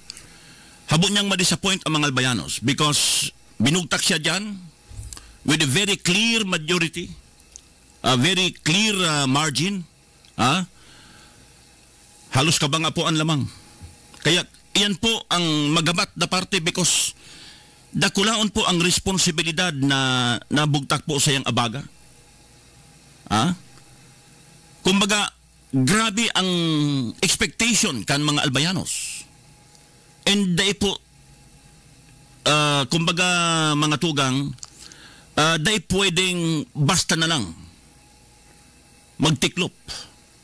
habo niyang ma-disappoint ang mga Albayanos because binugtak siya dyan with a very clear majority, a very clear uh, margin. Ha? Halos kabanga po ang lamang. Kaya iyan po ang magabat na parte because dakulaon po ang responsibilidad na nabugtak po sa iyang abaga. Ha? Kumbaga, grabe ang expectation kan mga albayanos. And dahil po, ah, kumbaga mga tugang, uh, dahil pwedeng basta na lang magtiklop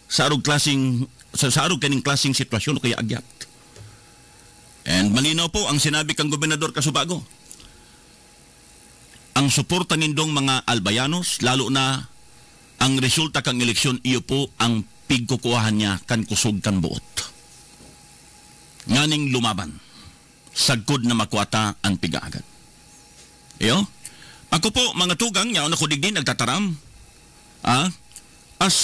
sa arog klasing sa, sa arog kaning klasing sitwasyon o kaya agyat. And malinaw po ang sinabi kang gobernador Kasubago. Ang suporta nindong mga albayanos, lalo na ang resulta kang eleksyon, iyo po ang pigkukuhahan niya kan kusog kan buot. Nganing lumaban. Sagkod na makwata ang pigaagad. Iyo? Ako po, mga tugang, yaon ako digdi, nagtataram. Ah? As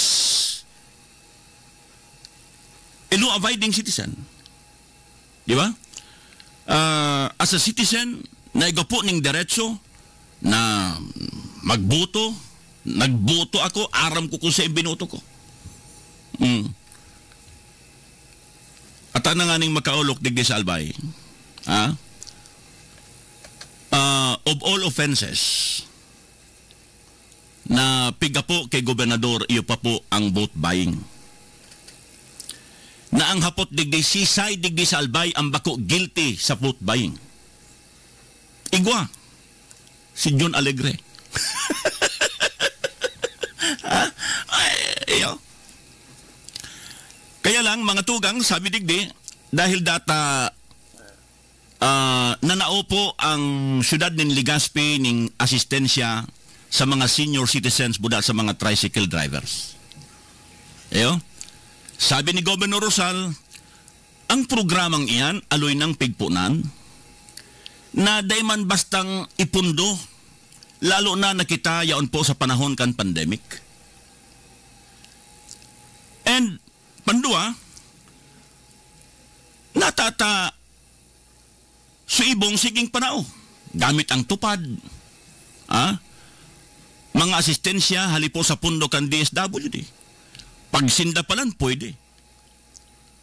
a law-abiding citizen. Di ba? Ah, as a citizen, naigo po ning diretso na magboto, nagboto ako, aram ko kung sa ibinuto ko. Mm. At ano nga ning makaulok digdi sa albay? Ha? Ah, of all offenses, na piga po kay gobernador, iyo pa po ang vote buying. Na ang hapot digdi sisay digdi sa albay ang bako guilty sa vote buying. Igwa, si John Alegre. Ay, iyo. Kaya lang, mga tugang, sabi digdi, dahil data ah nanao po ang syudad ng Ligaspi ng asistensya sa mga senior citizens buda sa mga tricycle drivers. Ayo. Sabi ni Governor Rosal, ang programang iyan aloy ng pigpunan na dayman bastang ipundo lalo na nakita yaon po sa panahon kan pandemic. And pandua, natata suibong siging panao gamit ang tupad. Ah? Mga asistensya halipo sa pundo kan DSWD. Pag sinda palan, pwede.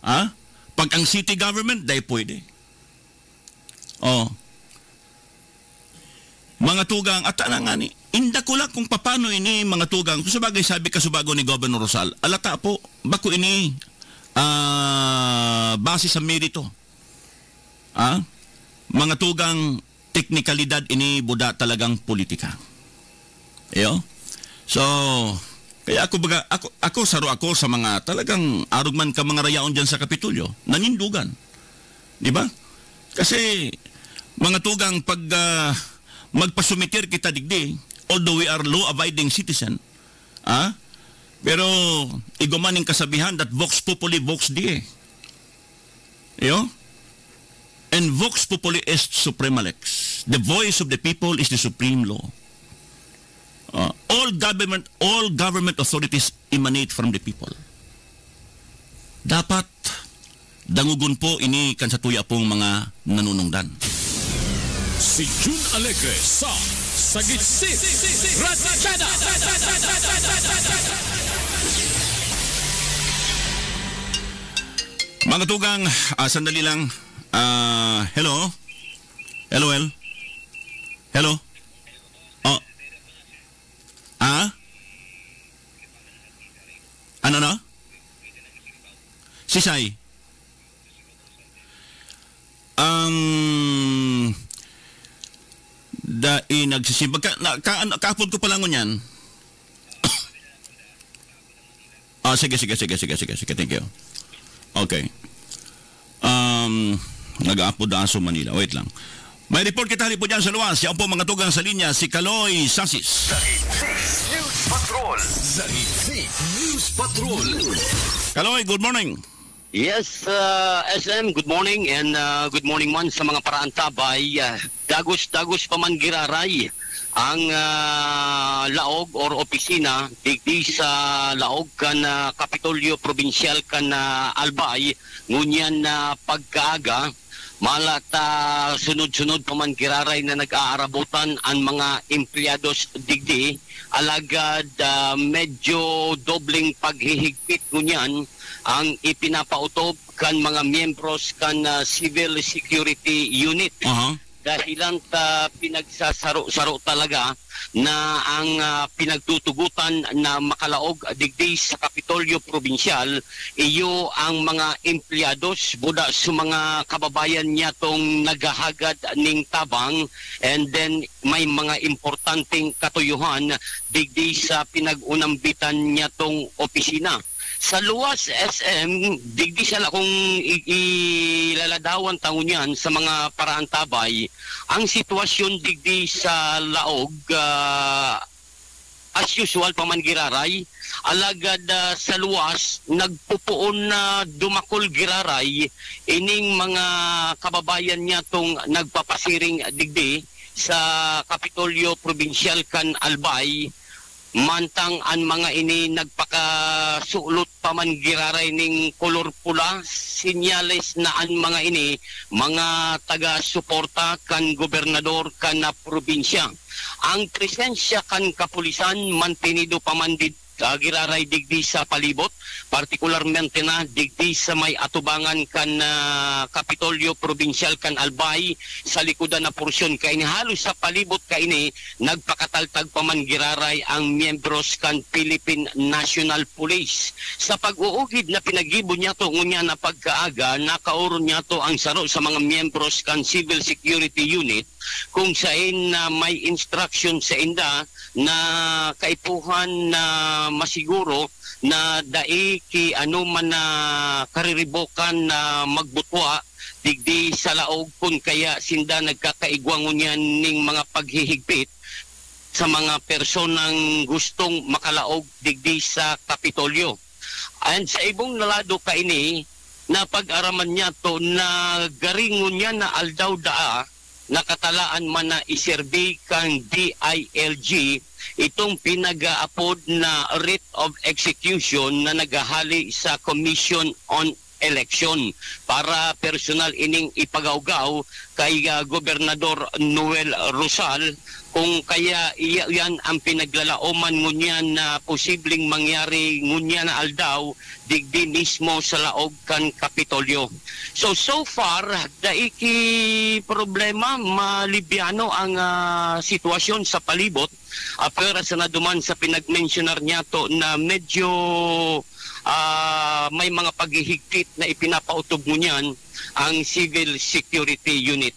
Ah? Pag ang city government, day pwede. Oh. Mga tugang, at ano nga ni, inda ko lang kung paano ini mga tugang. Kung sabagay sabi kasubago ni Governor Rosal, alata po, bako ini ah base sa merito. Ah? Mga tugang, teknikalidad ini buda talagang politika. Iyo? So, kaya ako baga, ako, ako saro ako sa mga talagang arugman ka mga rayaon dyan sa Kapitulyo, nanindugan. Di ba? Kasi, mga tugang, pag ah, magpasumitir kita digdi, although we are law-abiding citizen, ah, pero iguman ng kasabihan that vox populi vox die. Iyo? And vox populi est suprema lex. The voice of the people is the supreme law. Uh, all government all government authorities emanate from the people. Dapat dangugon po ini kan sa tuya pong mga nanunungdan. Si June Alegre sa Sagitsit Ratchada. Mga tugang, ah, sandali lang. Ah, hello? Hello, El? Hello? Ah? Ano na? Sisay? Ang dai nagsisimba ka, na, ka, ano, kaapod ko pa lang yan. ah, sige, sige, sige, sige, sige, sige, thank you. Okay. Um, nag-aapod na aso Manila. Wait lang. May report kita po dyan sa luwas. Yan po mga tugang sa linya, si Kaloy Sasis. Patrol. Zahid News Patrol. Kaloy, good morning. Yes, uh, SM, good morning and uh, good morning man sa mga paraan tabay. Uh, dagos-dagos pa man giraray ang uh, laog or opisina digdi sa laog kan uh, Kapitolyo Provincial kan uh, Albay ngunyan na pagkaaga malata sunod-sunod pa man giraray na nag-aarabutan ang mga emplyados digdi alagad uh, medyo dobling paghihigpit ngunyan ang ipinapautob kan mga miyembros kan uh, civil security unit Aha. Dahilan ta pinagsasaro-saro talaga na ang ah, pinagtutugutan na makalaog digdi sa Kapitolyo Provincial iyo ang mga empleados buda sa mga kababayan niya tong naghahagad ning tabang and then may mga importanteng katuyuhan digdi sa pinag-unambitan niya tong opisina sa luwas SM, digdi siya kung i- ilaladawan taon yan sa mga paraan tabay, ang sitwasyon digdi sa laog, ah, as usual paman giraray, alagad ah, sa luwas, nagpupuon na dumakol giraray, ining mga kababayan niya tong nagpapasiring digdi sa Kapitolyo Provincial kan Albay, mantang an mga ini nagpakasulot pa man giraray ning kolor pula sinyales na an mga ini mga taga-suporta kan gobernador kan na probinsya. Ang presensya kan kapulisan mantinido pa man did ah, giraray digdi sa palibot. Partikularmente na digdi sa may atubangan kan ah, Kapitolyo Provincial kan Albay. Sa likudan na porsyon kay ni halos sa palibot kay ni nagpakataltag pa man giraray ang miyembros kan Philippine National Police. Sa pag-uugid na pinagibo niya to ngunya na pagkaaga nakauron niya to ang saro sa mga miyembros kan Civil Security Unit kung sain na may instruction sa inda na kaipuhan na masiguro na dai ki ano man na kariribokan na magbutwa digdi sa laog kun kaya sinda nagkakaigwangon yan ning mga paghihigpit sa mga personang gustong makalaog digdi sa Kapitolyo. And sa ibong nalado ka ini, na pag-araman niya to na garingon niya na aldaw daa nakatalaan man na iserbi kang DILG itong pinag-aapod na writ of execution na naghahali sa Commission on Election para personal ining ipagawgaw kay ah, Gobernador Noel Rosal kung kaya iya yan ang pinaglalaoman ngunyan na posibleng mangyari ngunyan na aldaw digdi mismo sa laog kan Kapitolyo. So so far daiki problema malibyano ang ah, sitwasyon sa palibot apera sa naduman sa pinagmensionar niya to na medyo ah, may mga paghihigpit na ipinapautob mo niyan ang Civil Security Unit.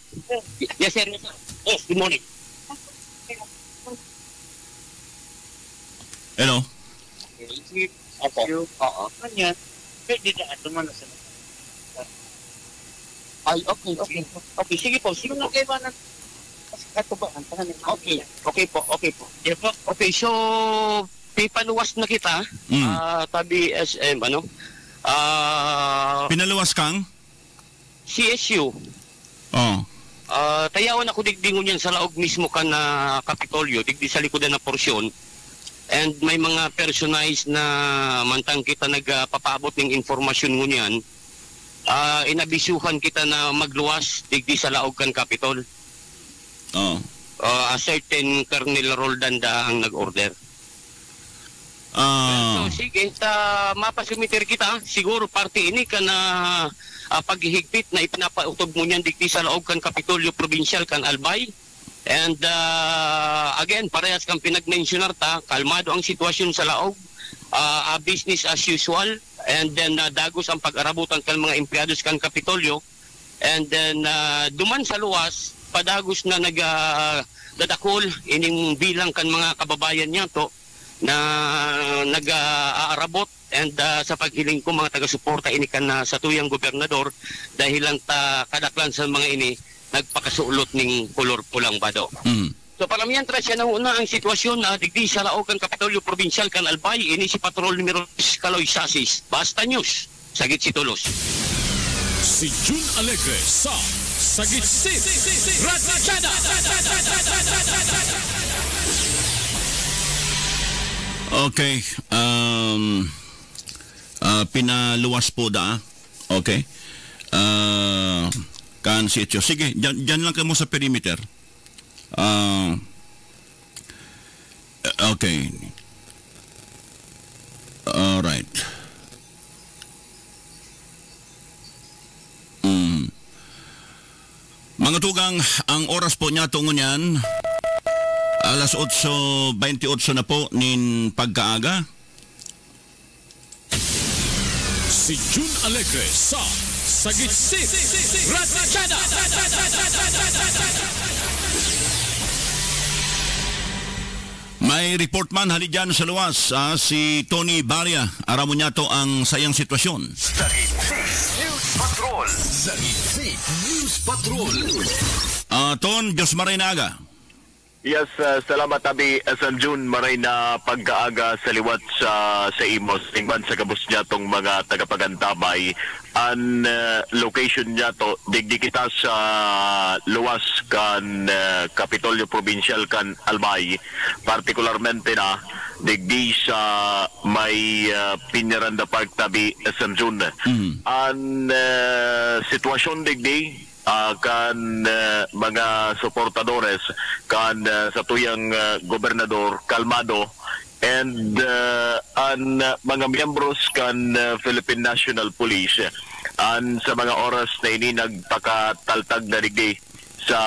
Yes, sir. Yes, good morning. Hello? Opo. Oo. Kanya, pwede na ato man sa Ay, okay, okay. Okay, sige po. Sige po. kayo ba ng katubaan? Okay. Okay po, okay po. Yeah po. Okay, so pipaluwas na kita. Mm. ah, tabi SM, ano? Ah, Pinaluwas kang? CSU. Oh. Ah, tayawan ako digdingon yan sa laog mismo ka na Kapitolyo, digdi sa likodan na porsyon. And may mga personalized na mantang kita nagpapaabot ng informasyon ngunyan. Ah, inabisuhan kita na magluwas digdi sa laog kan Kapitol. Oh. Ah, a certain Colonel Roldan da ang nag-order. Ah, So sige, ta mapasumiter kita. Siguro parte ini ka na ah, paghihigpit na ipinapautob mo niyan digdi sa loob kan Kapitolyo Provincial kan Albay. And ah, again, parehas kang pinag-mentionar ta, kalmado ang sitwasyon sa laog. Ah, ah, business as usual and then ah, dagos ang pag-arabutan kan mga empleados kan Kapitolyo. And then ah, duman sa luwas, padagos na nag ah, dadakol ining bilang kan mga kababayan niya to na nag-aarabot and ah, sa paghiling ko mga taga-suporta ini kan na sa tuyang gobernador dahil lang ta kadaklan sa mga ini nagpakasulot ning kolor pulang bado. mm. So paramihan tra siya na una ang sitwasyon na digdi sa laog kan Kapitolyo Provincial kan Albay ini si Patrol numero 6 Kaloy Sasis. Basta News. Sagit si Tulos. Si Jun Alegre sa Sagitsit Ratchada. Okay. Um, ah, pinaluwas po da. Okay. Ah, kan si Etio. Sige, dyan, dyan lang kayo sa perimeter. Ah, okay. Alright. Mm. Mga tugang, ang oras po niya tungo niyan, alas 8.28 na po nin pagkaaga. Si June Alegre sa Sagitsit Ratchada. May report man hali dyan sa luwas, ah, si Tony Baria. Aram mo niya to ang sayang sitwasyon. News Patrol. Sagitsit News Patrol. Ah, Ton, Diyos maray na aga. Yes, uh, salamat tabi SM June maray na pagkaaga sa liwat sa sa Imos tingban sa kabus niya tong mga tagapagantabay an uh, location niya to digdi kita sa luwas kan uh, Kapitolyo Provincial kan Albay. Particularmente na digdi sa may uh, Piñaranda Park tabi SM June an uh, sitwasyon digdi ah, kan uh, mga suportadores kan uh, sa tuyang uh, gobernador kalmado and uh, an uh, mga miyembros kan uh, Philippine National Police an sa mga oras na ini nagpakataltag na digdi sa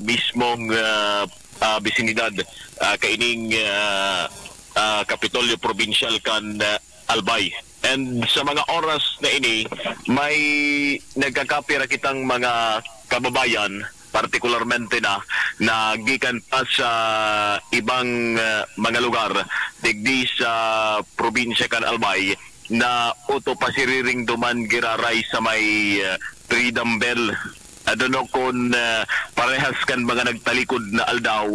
mismong uh, uh, bisinidad uh, kaining uh, uh, Kapitolyo Provincial kan uh, Albay. And sa mga oras na ini, may nagkakapira kitang mga kababayan, partikularmente na, na gikan pa sa ibang uh, mga lugar, digdi sa probinsya kan Albay, na uto pasiriring duman giraray sa may uh, Freedom Bell know kung uh, parehas kan mga nagtalikod na aldaw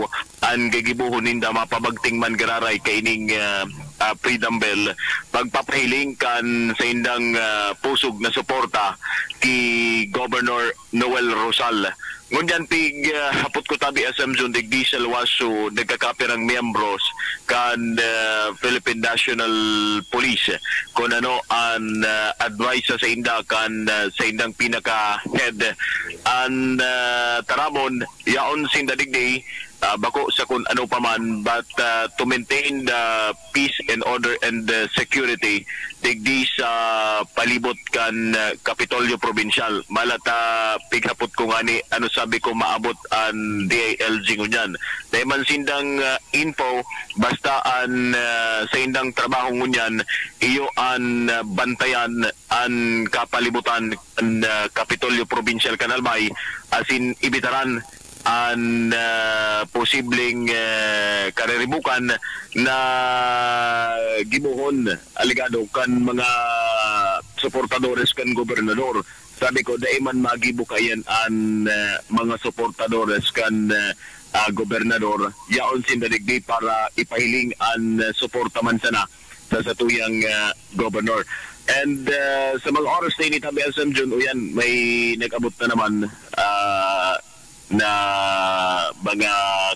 ang gagibuhon ninda mapabagting man gararay kaining uh, uh, Freedom Bell pagpapahiling kan sa indang uh, pusog na suporta ki Governor Noel Rosal. Ngunyan pig uh, hapot ko tabi SM Zone dig diesel waso nagkakapirang miyembros kan uh, Philippine National Police. Kung ano ang uh, advice sa inda kan uh, sa indang pinaka head an uh, taramon yaon sinda digdi uh, bako sa kung ano pa man but uh, to maintain the peace and order and uh, security digdi sa palibot kan uh, Kapitolyo Provincial. Malata pighapot ko ngani ano sabi ko maabot an DILG ngunyan dahil man sindang uh, info basta an uh, sa indang trabaho ngunyan iyo an uh, bantayan an kapalibutan an uh, Kapitolyo Provincial Kanalbay asin ibitaran ang uh, posibleng uh, kareribukan na gibuhon aligado kan mga suportadores kan gobernador. Sabi ko dai man magibukayan ang uh, mga suportadores kan uh, uh, gobernador yaon sindadigdi para ipahiling ang uh, suporta man sana sa satuyang uh, gobernador. And uh, sa mga oras na ini tabi SM June, uyan, may nag-abot na naman uh, na mga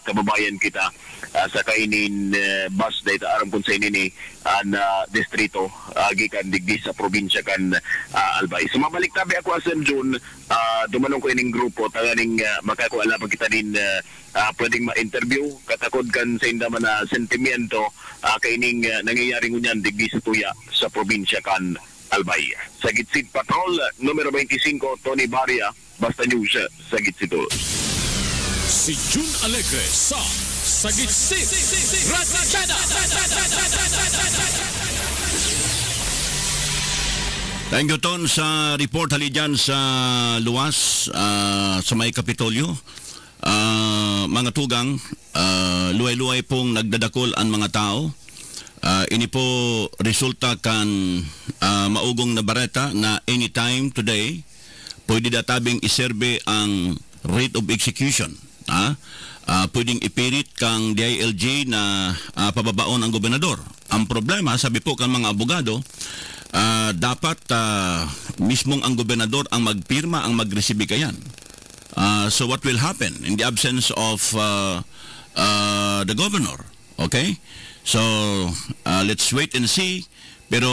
kababayan kita uh, sa kainin uh, bus dahil aram kung sa inini uh, na distrito uh, gikan digdi sa probinsya kan uh, Albay. So mabalik tabi ako asem June uh, dumanong ko ining grupo tanganing uh, makakuala pa kita din uh, uh, pwedeng ma-interview katakod kan sa inda man na sentimiento uh, kaining uh, nangyayari ngunyan digdi sa tuya sa probinsya kan Albay. Sa Gitsit Patrol, numero 25, Tony Baria, Basta News, sa Gitsito. Si June Alegre sa Sagitsit Ratchada. Thank you, Ton, sa report hali dyan sa luwas ah, sa may Kapitolyo. Ah, mga tugang, ah, luway-luway pong nagdadakol ang mga tao. Ah, ini po resulta kan ah, maugong na bareta na anytime today pwede databing iserbe ang rate of execution. Ah, ah, pwedeng ipirit kang DILG na ah, pababaon ang gobernador. Ang problema, sabi po kan mga abogado, ah, dapat ah, mismong ang gobernador ang magpirma, ang magresibi kayan. Uh, so what will happen in the absence of uh, uh, the governor? Okay? So uh, let's wait and see. Pero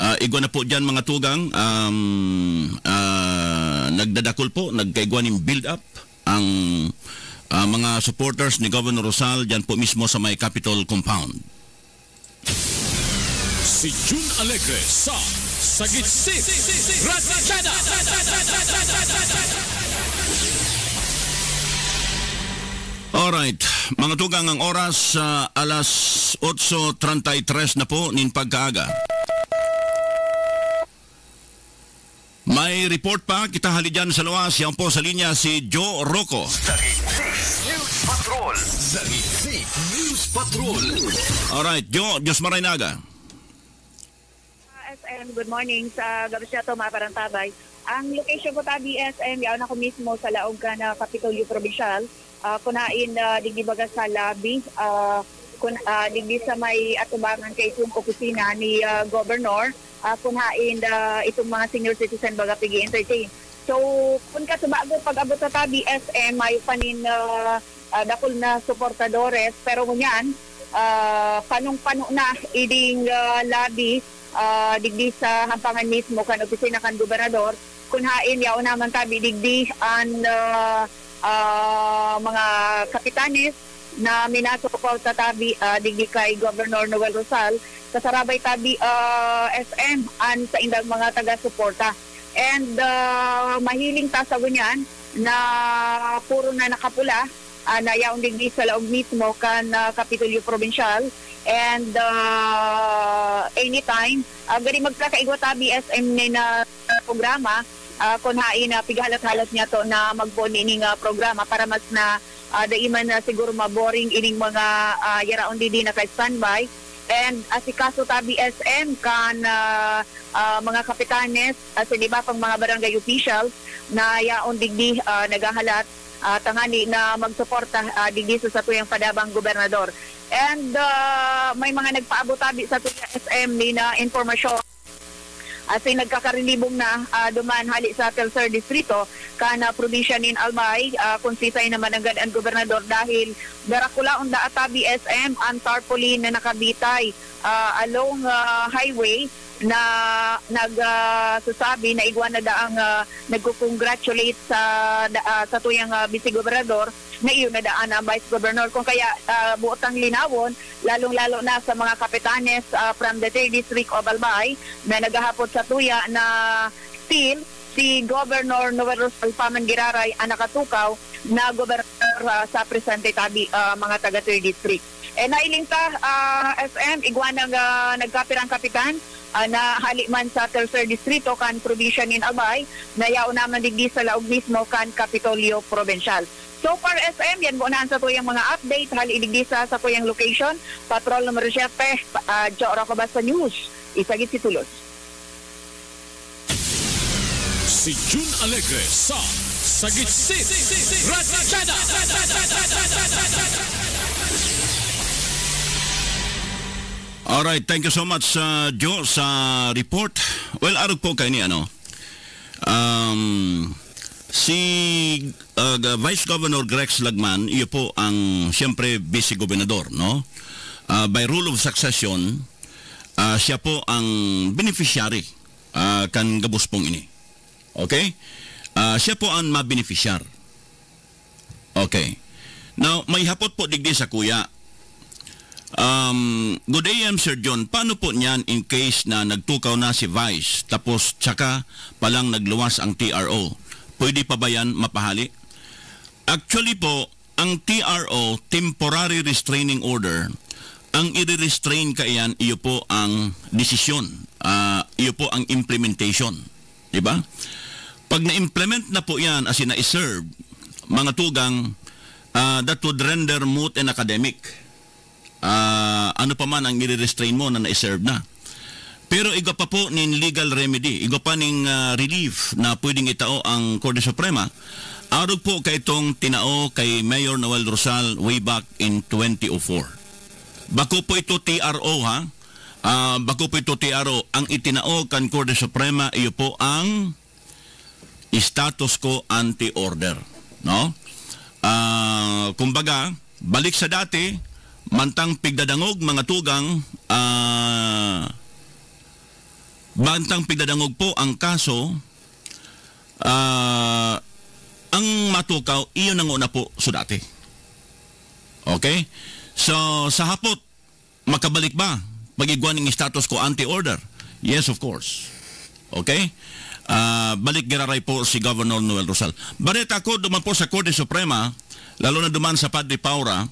uh, igwa na po dyan mga tugang, um, uh, nagdadakol po, nagkaigwa ng build up ang uh, mga supporters ni Governor Rosal dyan po mismo sa may Capitol Compound. Si June Alegre sa Sagitsit Ratchada. Alright, mga tugang ang oras sa alas 8.33 na po nin pagkaaga. May report pa, kita hali dyan sa luwas. Yan po sa linya si Joe Rocco. News Patrol. News Patrol. Alright, Joe, Diyos Maraynaga. SM, good morning sa Gabrielato, Maparantabay. Ang location ko tabi SM, yaon ako mismo sa laog na Kapitolyo Provincial. Uh, kunain uh, digdi baga sa lobby, uh, kun, uh, digdi sa may atubangan kay itong opisina ni uh, Governor, uh, kunain uh, itong mga senior citizen baga pigi entertain. So, kung ka sa bago pag-abot sa tabi SM, may panin uh, uh, dakol na suportadores, pero kunyan, uh, panong-pano na iding uh, lobby uh, digdi sa hampangan mismo kan opisina kan gobernador kunhain yaw naman tabi digdi an uh, uh, mga kapitanes na minasuporta tabi uh, digdi kay Governor Noel Rosal kasarabay tabi uh, SM an sa indang mga taga-suporta. And uh, mahiling ta sa ganyan na puro na nakapula uh, na yaong digdi sa laog mismo kan uh, Kapitolyo Provincial. And uh, anytime uh, gari magkakaigwa tabi SM na programa uh, kung hain na pigahalat-halat niya to na magboni ining uh, programa para mas na uh, daiman na siguro maboring ining mga uh, yaraon didi na kay standby. And asikaso tabi SM kan uh, uh, mga kapitanes as di ba pang mga barangay officials na yaon digdi uh, nagahalat uh, tangani na magsuporta uh, digdi sa tuyang padabang gobernador. And uh, may mga nagpaabot tabi sa tuyang SM ni na informasyon Asi nagkakarilibong na uh, duman hali sa Telser Distrito kana probinsya nin Albay. Uh, kung sisay naman ang ang gobernador dahil darakulaon da atabi SM ang tarpaulin na nakabitay uh, along uh, highway na nagsasabi uh, na igwa na daang uh, nagko-congratulate sa uh, sa tuyang uh, vice gobernador na iyon na daan ang vice governor kung kaya uh, buotang linawon lalong-lalo na sa mga kapitanes uh, from the 3rd district of Albay na naghahapot sa tuya na still si Governor Noel Rosal Pamangiraray ang nakatukaw na gobernador uh, sa presente tabi uh, mga taga 3rd district. Eh nailing ta uh, SM igwanang uh, nagkapirang kapitan uh, na hali man sa Tercer Distrito kan probinsya nin Albay na yaw naman digdi sa laog mismo kan Kapitolyo Provincial. So far SM, yan mo sa tuyang mga update, hali idigdi sa sa tuyang location, Patrol numero 7, uh, Jora Kabasa News, isagit si Tulos. Si June Alegre sa Sagit Sit Ratchada Alright, thank you so much uh, Joe sa report. Well, arog po kayo ni ano. Um, si uh, Vice Governor Grex Lagman, iyo po ang siyempre vice gobernador, no? Uh, by rule of succession, uh, siya po ang beneficiary uh, kan gabos pong ini. Okay? Uh, siya po ang ma-beneficiar. Okay. Now, may hapot po digdi sa kuya. Um, good I'm Sir John. Paano po niyan in case na nagtukaw na si Vice tapos tsaka palang nagluwas ang TRO? Pwede pa ba yan mapahali? Actually po, ang TRO, Temporary Restraining Order, ang i-restrain ka yan, iyo po ang desisyon. Uh, iyo po ang implementation. Diba? Pag na-implement na po yan as in na-serve, mga tugang, uh, that would render moot and academic. Uh, ano pa man ang i-restrain mo na na-serve na. Pero iga pa po nin legal remedy, iga pa ning uh, relief na pwedeng itao ang Korte Suprema. Arog po kay itong tinao kay Mayor Noel Rosal way back in 2004. Bako po ito TRO ha. Uh, bako po ito TRO. Ang itinao kan Korte Suprema iyo po ang status ko anti-order. No? Uh, kumbaga, balik sa dati, mantang pigdadangog mga tugang, uh, bantang pigdadangog po ang kaso, uh, ang matukaw, iyon ang una po so dati. Okay? So, sa hapot, makabalik ba? Pag-iguan ng status ko anti-order? Yes, of course. Okay? Ah, balik giraray po si Governor Noel Rosal. Balit ako duman po sa Korte Suprema, lalo na duman sa Padre Paura,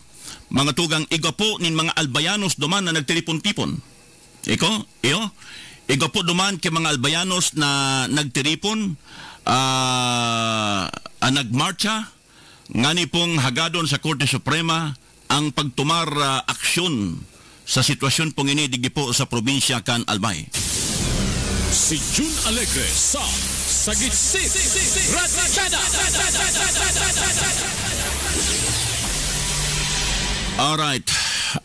mga tugang igo po nin mga albayanos duman na nagtiripon-tipon. Iko? Iyo? Igo po duman kay mga albayanos na nagtiripon, ah, ah, nagmarcha, ngani pong hagadon sa Korte Suprema ang pagtumar ah, aksyon sa sitwasyon pong ini digi po sa probinsya kan Albay. Si June Alegre sa Sagitsit Ratchada. Alright.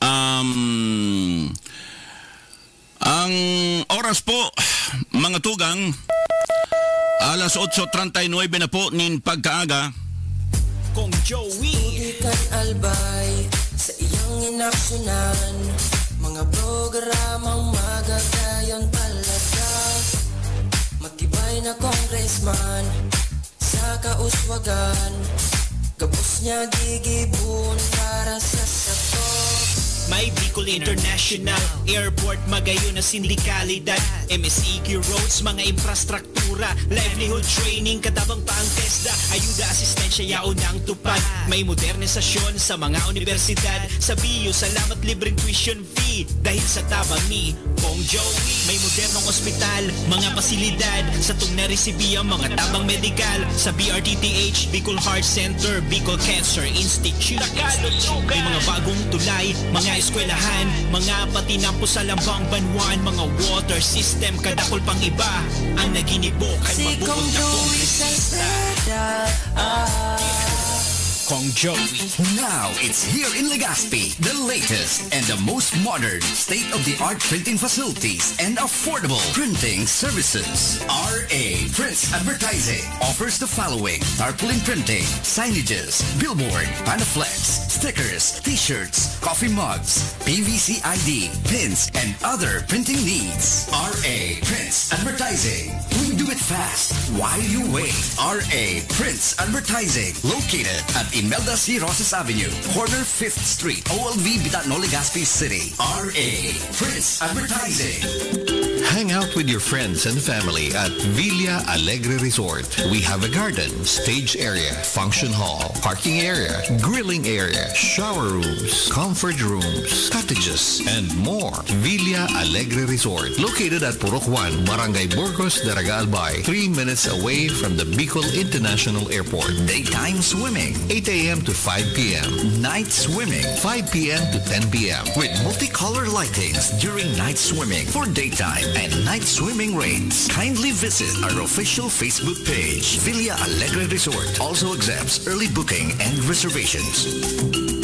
Um, ang oras po, mga tugang, alas 8.39 na po nin pagkaaga. Kung Joey albay sa iyong inaksyonan Mga programang magagayon talaga Matibay na congressman sa kauswagan Gabos niya gigibun para sa sato May Bicol International Airport magayon na sindikalidad. MSEQ roads, mga infrastruktura Livelihood training, katabang pa ang TESDA. Ayuda, asistensya, yaon ang tupad. May modernisasyon sa mga universidad. Sa BIO, salamat libreng tuition fee Dahil sa tabang ni Pong Joey May modernong ospital, mga pasilidad Sa tung naresibiya, mga tabang medikal Sa BRTTH, Bicol Heart Center Bicol Cancer Institute. May mga bagong tulay, mga eskwelahan Mga patinampo sa lambang banwan Mga water system, kadakol pang iba Ang naginibok. Ay mabukod Kong na Joey Salceda ah. Kong. Now it's here in Legazpi, the latest and the most modern state-of-the-art printing facilities and affordable printing services. RA Prince Advertising offers the following tarpaulin printing, signages, billboard, panaflex, stickers, t-shirts, coffee mugs, PVC ID, pins, and other printing needs. RA Prince Advertising. We it fast while you wait. RA Prince Advertising located at Imelda C. Rosas Avenue, corner 5th Street, OLV Bitatno, Legazpi City. RA Prince Advertising. Hang out with your friends and family at Villa Alegre Resort. We have a garden, stage area, function hall, parking area, grilling area, shower rooms, comfort rooms, cottages, and more. Villa Alegre Resort, located at Purok 1, Barangay Burgos, Daraga Albay, 3 minutes away from the Bicol International Airport. Daytime swimming. 8 a.m. to 5 p.m. Night swimming. 5 p.m. to 10 p.m. With multicolor lightings during night swimming for daytime and night swimming rates. Kindly visit our official Facebook page, Villa Alegre Resort. Also accepts early booking and reservations.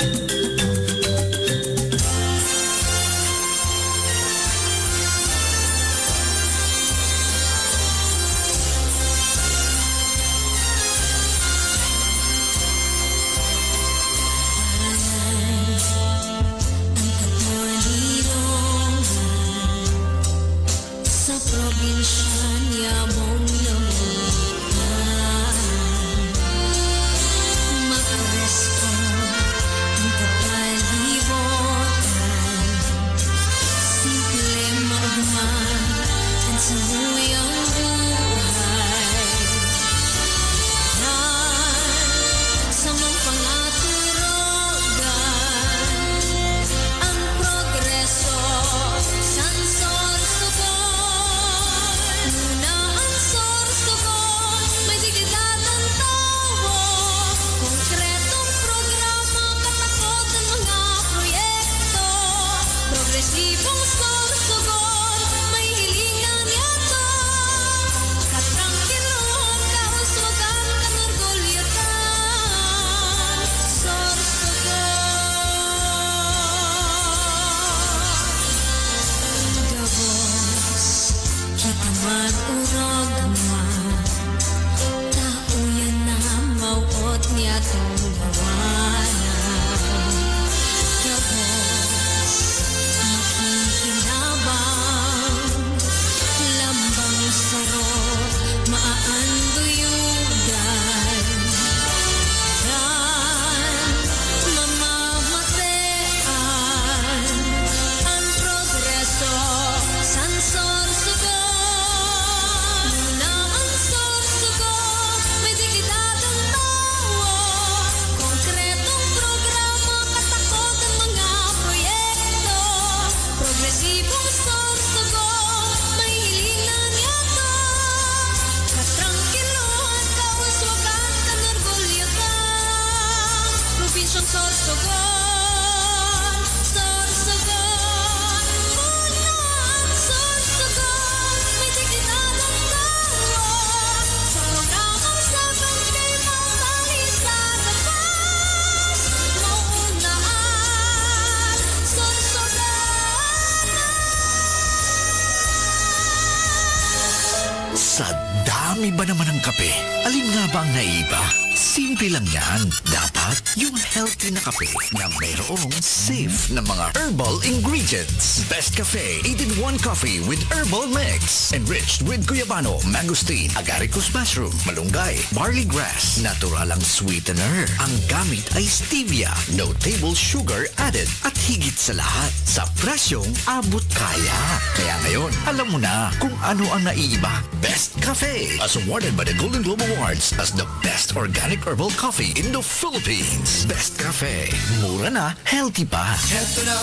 Lang yan. Dapat yung healthy na kape na mayroong safe na mga herbal ingredients. Best Cafe 8-in-1 Coffee with Herbal Mix. Enriched with Guyabano, Mangosteen, Agaricus Mushroom, Malunggay, Barley Grass. Natural ang sweetener. Ang gamit ay stevia. No table sugar added. At higit sa lahat, sa presyong abot kaya. Kaya ngayon, alam mo na kung ano ang naiiba. Best Cafe. As awarded by the Golden Globe Awards as the best organic herbal coffee in the Philippines. Best Cafe. Mura na, healthy pa. Heto na,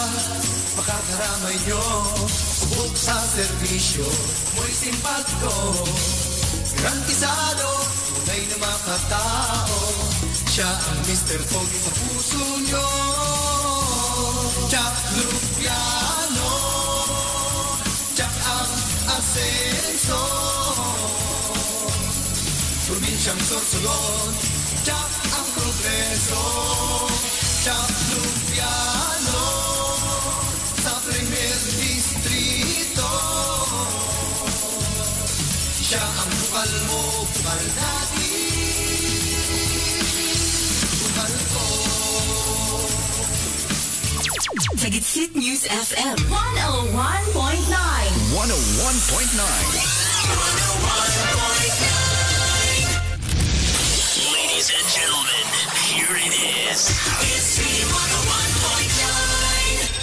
makakaramay nyo Subok sa serbisyo, mo'y simpatiko Garantisado, tunay na makatao Siya ang Mr. Pogi sa puso nyo Jack Lupiano Jack ang asenso Probinsyang Sorsogon Jack ang progreso Jack mo, bukal natin Bukal ko Sagitsit News FM 101.9 101.9 Ladies and gentlemen, here it is. It's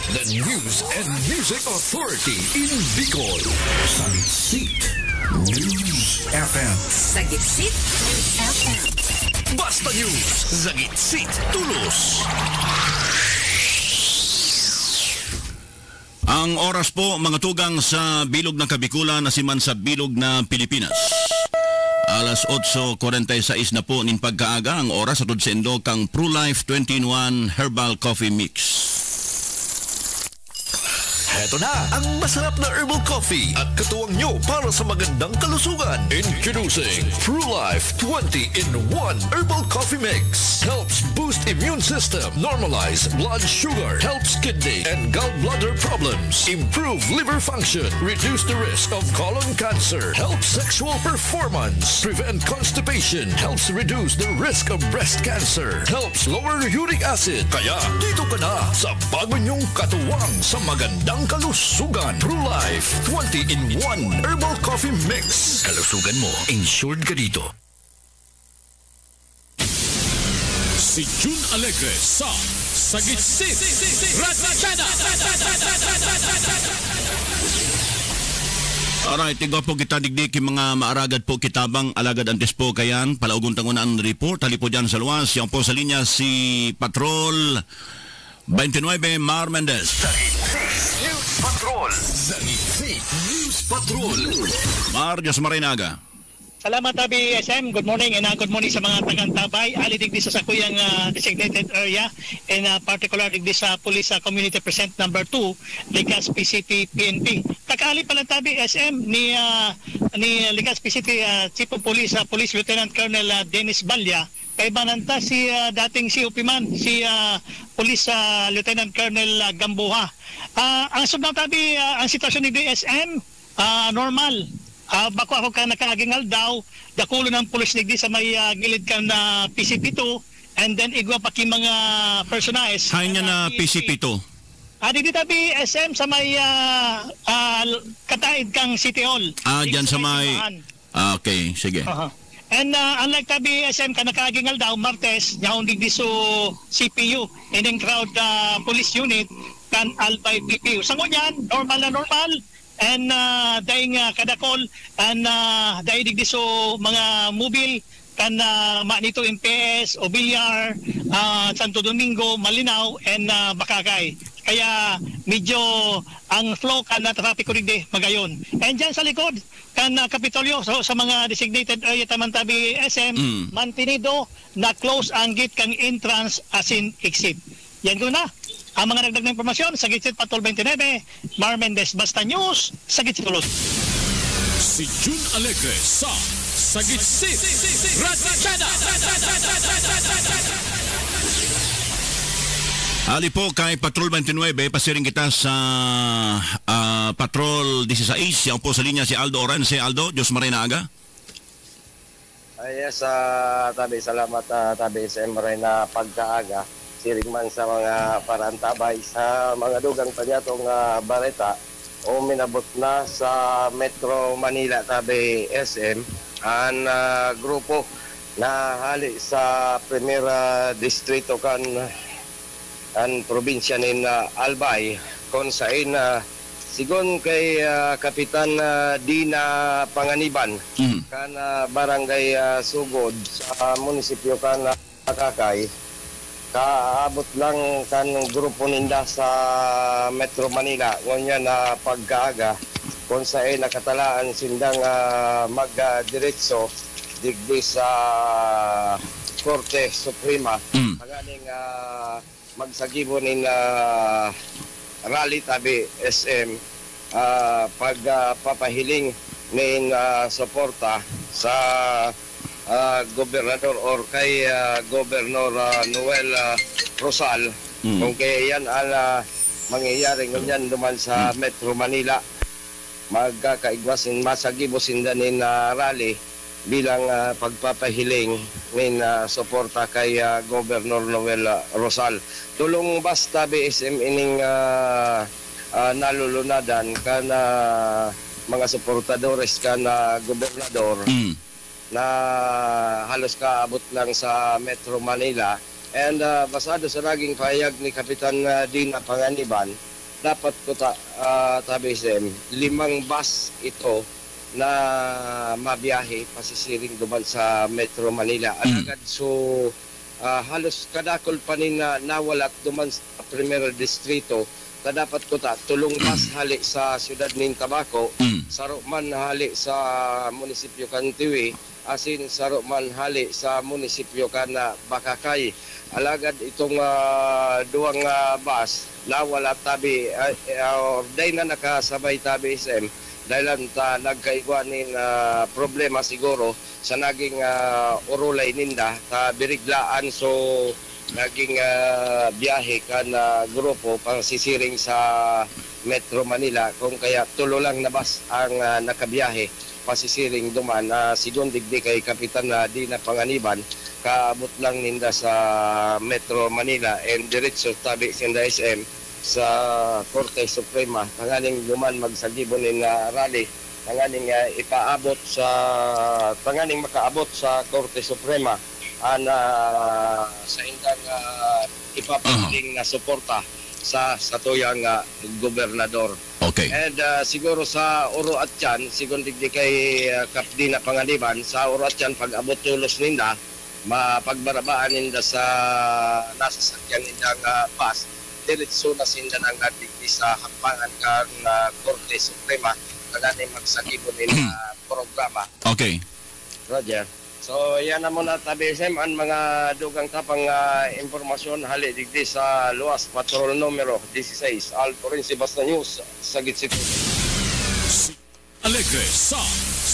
The News and Music Authority in Bicol. Sagitsit News FM. Sagitsit News FM Basta News. Sagitsit Tulos. Ang oras po mga tugang sa bilog ng Kabikulan na siman sa bilog na Pilipinas. Alas 8.46 na po nin pagkaaga ang oras sa tudsendo kang ProLife 21 Herbal Coffee Mix. Heto na ang masarap na herbal coffee at katuwang nyo para sa magandang kalusugan. Introducing True Life 20 in 1 Herbal Coffee Mix. Helps boost immune system, normalize blood sugar, helps kidney and gallbladder problems, improve liver function, reduce the risk of colon cancer, helps sexual performance, prevent constipation, helps reduce the risk of breast cancer, helps lower uric acid. Kaya dito ka na sa bago niyong katuwang sa magandang kalusugan. True Life 20 in 1 Herbal Coffee Mix. Kalusugan mo, insured ka dito. Si June Alegre sa Sagitsit Ratchada. Alright, tigo po kita digdi ki mga maaragad po kitabang alagad antes po kayan. Palaugon tangunan report. Hali po dyan sa luwas. Yan po sa linya si Patrol 29 Mar Mendez. News Patrol. Sagitsit News Patrol. Mar, Diyos Marinaga. Salamat Tabi SM. Good morning and uh, good morning sa mga tagang-tabay. Ali digdi sa sakuyang uh, designated area and uh, particular digdi sa Police uh, Community Present number 2 Ligas PCT PNP. Takali pala Tabi SM ni uh, ni Ligas PCT uh, Chief of Police uh, Police Lieutenant Colonel uh, Dennis Balya kay bananta si uh, dating si Upiman si uh, Police uh, Lieutenant Colonel uh, Gambuha. Uh, ang subnang Tabi uh, ang sitwasyon ni DSM uh, normal Ah, bako ako ka nakagingal daw, dakulo ng pulis digdi sa may ah, gilid kan na PCP2 and then igwa pa ki mga personaes. Hay niya na PCP to. Ah, di tabi SM sa may ah, ah, kataid kang City Hall. Ah, dyan sa may... Ah, okay, sige. Aha. And uh, unlike tabi SM ka nakagingal daw Martes, yaong digdi so CPU and then crowd uh, police unit kan Albay PPU. Sango yan, normal na normal. And uh, daing uh, kadakol. And uh, daing digdi mga mobile kan uh, manito MPS, Obilyar, uh, Santo Domingo, Malinaw, and uh, Bakakay. Kaya medyo ang flow kan na trapiko digdi magayon. And dyan sa likod kan na Kapitolyo so, sa mga designated area taman tabi SM Mm. mantinido na close ang gate kang entrance as in exit. Yan ko na. Ang mga nagdag na impormasyon sa Gitsit Patrol 29, Mar Mendez, Basta News, sa Gitsit Ulos. Si June Alegre sa Sagitsit Ratchada. Ali po kay Patrol 29, pasiring kita sa ah, Patrol 16. Yan po sa linya si Aldo Oranse. Aldo, Diyos maray na aga. Ay, yes, ah, tabi, salamat ah, tabi sa Emre na pagkaaga. Siring man sa mga parantabay sa mga dugang panyatong uh, bareta o minabot na sa Metro Manila tabi SM ang ah, grupo na hali sa Primera Distrito kan ang probinsya ni ah, Albay. Kung saan uh, sigon kay ah, Kapitan ah, Dina Panganiban kan ah, barangay ah, Sugod sa munisipyo kan uh, Kakay kaabot lang kan grupo ninda sa Metro Manila. Ngunyan na pagkaaga kung saan nakatalaan sindang uh, magdiretso digdi sa Korte Suprema. Magaling uh, magsagibo nin uh, rally tabi SM uh, pagpapahiling nin uh, suporta sa uh, gobernador or kay uh, Governor uh, Noel uh, Rosal Mm. kung kaya yan ang uh, mangyayari ngunyan duman sa Metro Manila magkakaigwasin masagibosin danin na rally bilang uh, pagpapahiling nin uh, suporta kay uh, Governor Noel uh, Rosal. Tulong basta BSM ining uh, uh, nalulunadan kan uh, mga suportadores kan uh, gobernador na halos kaabot lang sa Metro Manila. And uh, basado sa naging pahayag ni Kapitan uh, Dina Panganiban dapat ko ta, uh, tabi SM, limang bus ito na mabiyahe pasisiring duman sa Metro Manila. Alagad so uh, halos kadakol pa ni na nawalat duman sa Primero Distrito na dapat ko ta tulong bus hali sa siyudad nin Tabaco, saro man hali sa munisipyo Kantiwi, asin saro man hali sa munisipyo kana Bakakay. Alagad itong ah, duwang ah, bus nawala tabi uh, uh, day na nakasabay tabi SM dahil ta nagkaigwanin uh, problema siguro sa naging uh, urulay ninda ta biriglaan so naging ah, biyahe kan na grupo pang sisiring sa Metro Manila kung kaya tulo lang na bus ang ah, nakabiyahe pasisiring duman na sigon digdi kay Kapitan na Dina Panganiban kaabot lang ninda sa Metro Manila and diretso tabi sinda SM sa Korte Suprema. Tanganing duman magsagibon nin na rally tanganing ah, ipaabot sa tanganing makaabot sa Korte Suprema. Ana sa indang uh, ipapahiling na suporta sa satuyang uh, gobernador. Okay. And uh, siguro sa Oro at Tiyan, siguro digdi kay uh, Kapdina Panganiban, sa Oro at Tiyan, pag abot tulos ninda, mapagbarabaan ninda sa nasa sakyan nindang uh, bus, diretso na sinda ng digdi sa hampangan kang uh, Korte Suprema, kagani magsagibon nila programa. Okay. Roger. So yan na muna tabi SM ang mga dugang tapang ah, impormasyon hali digdi sa luwas patrol numero 16 Alto rin si Basta News sa Gitsit. Alegre sa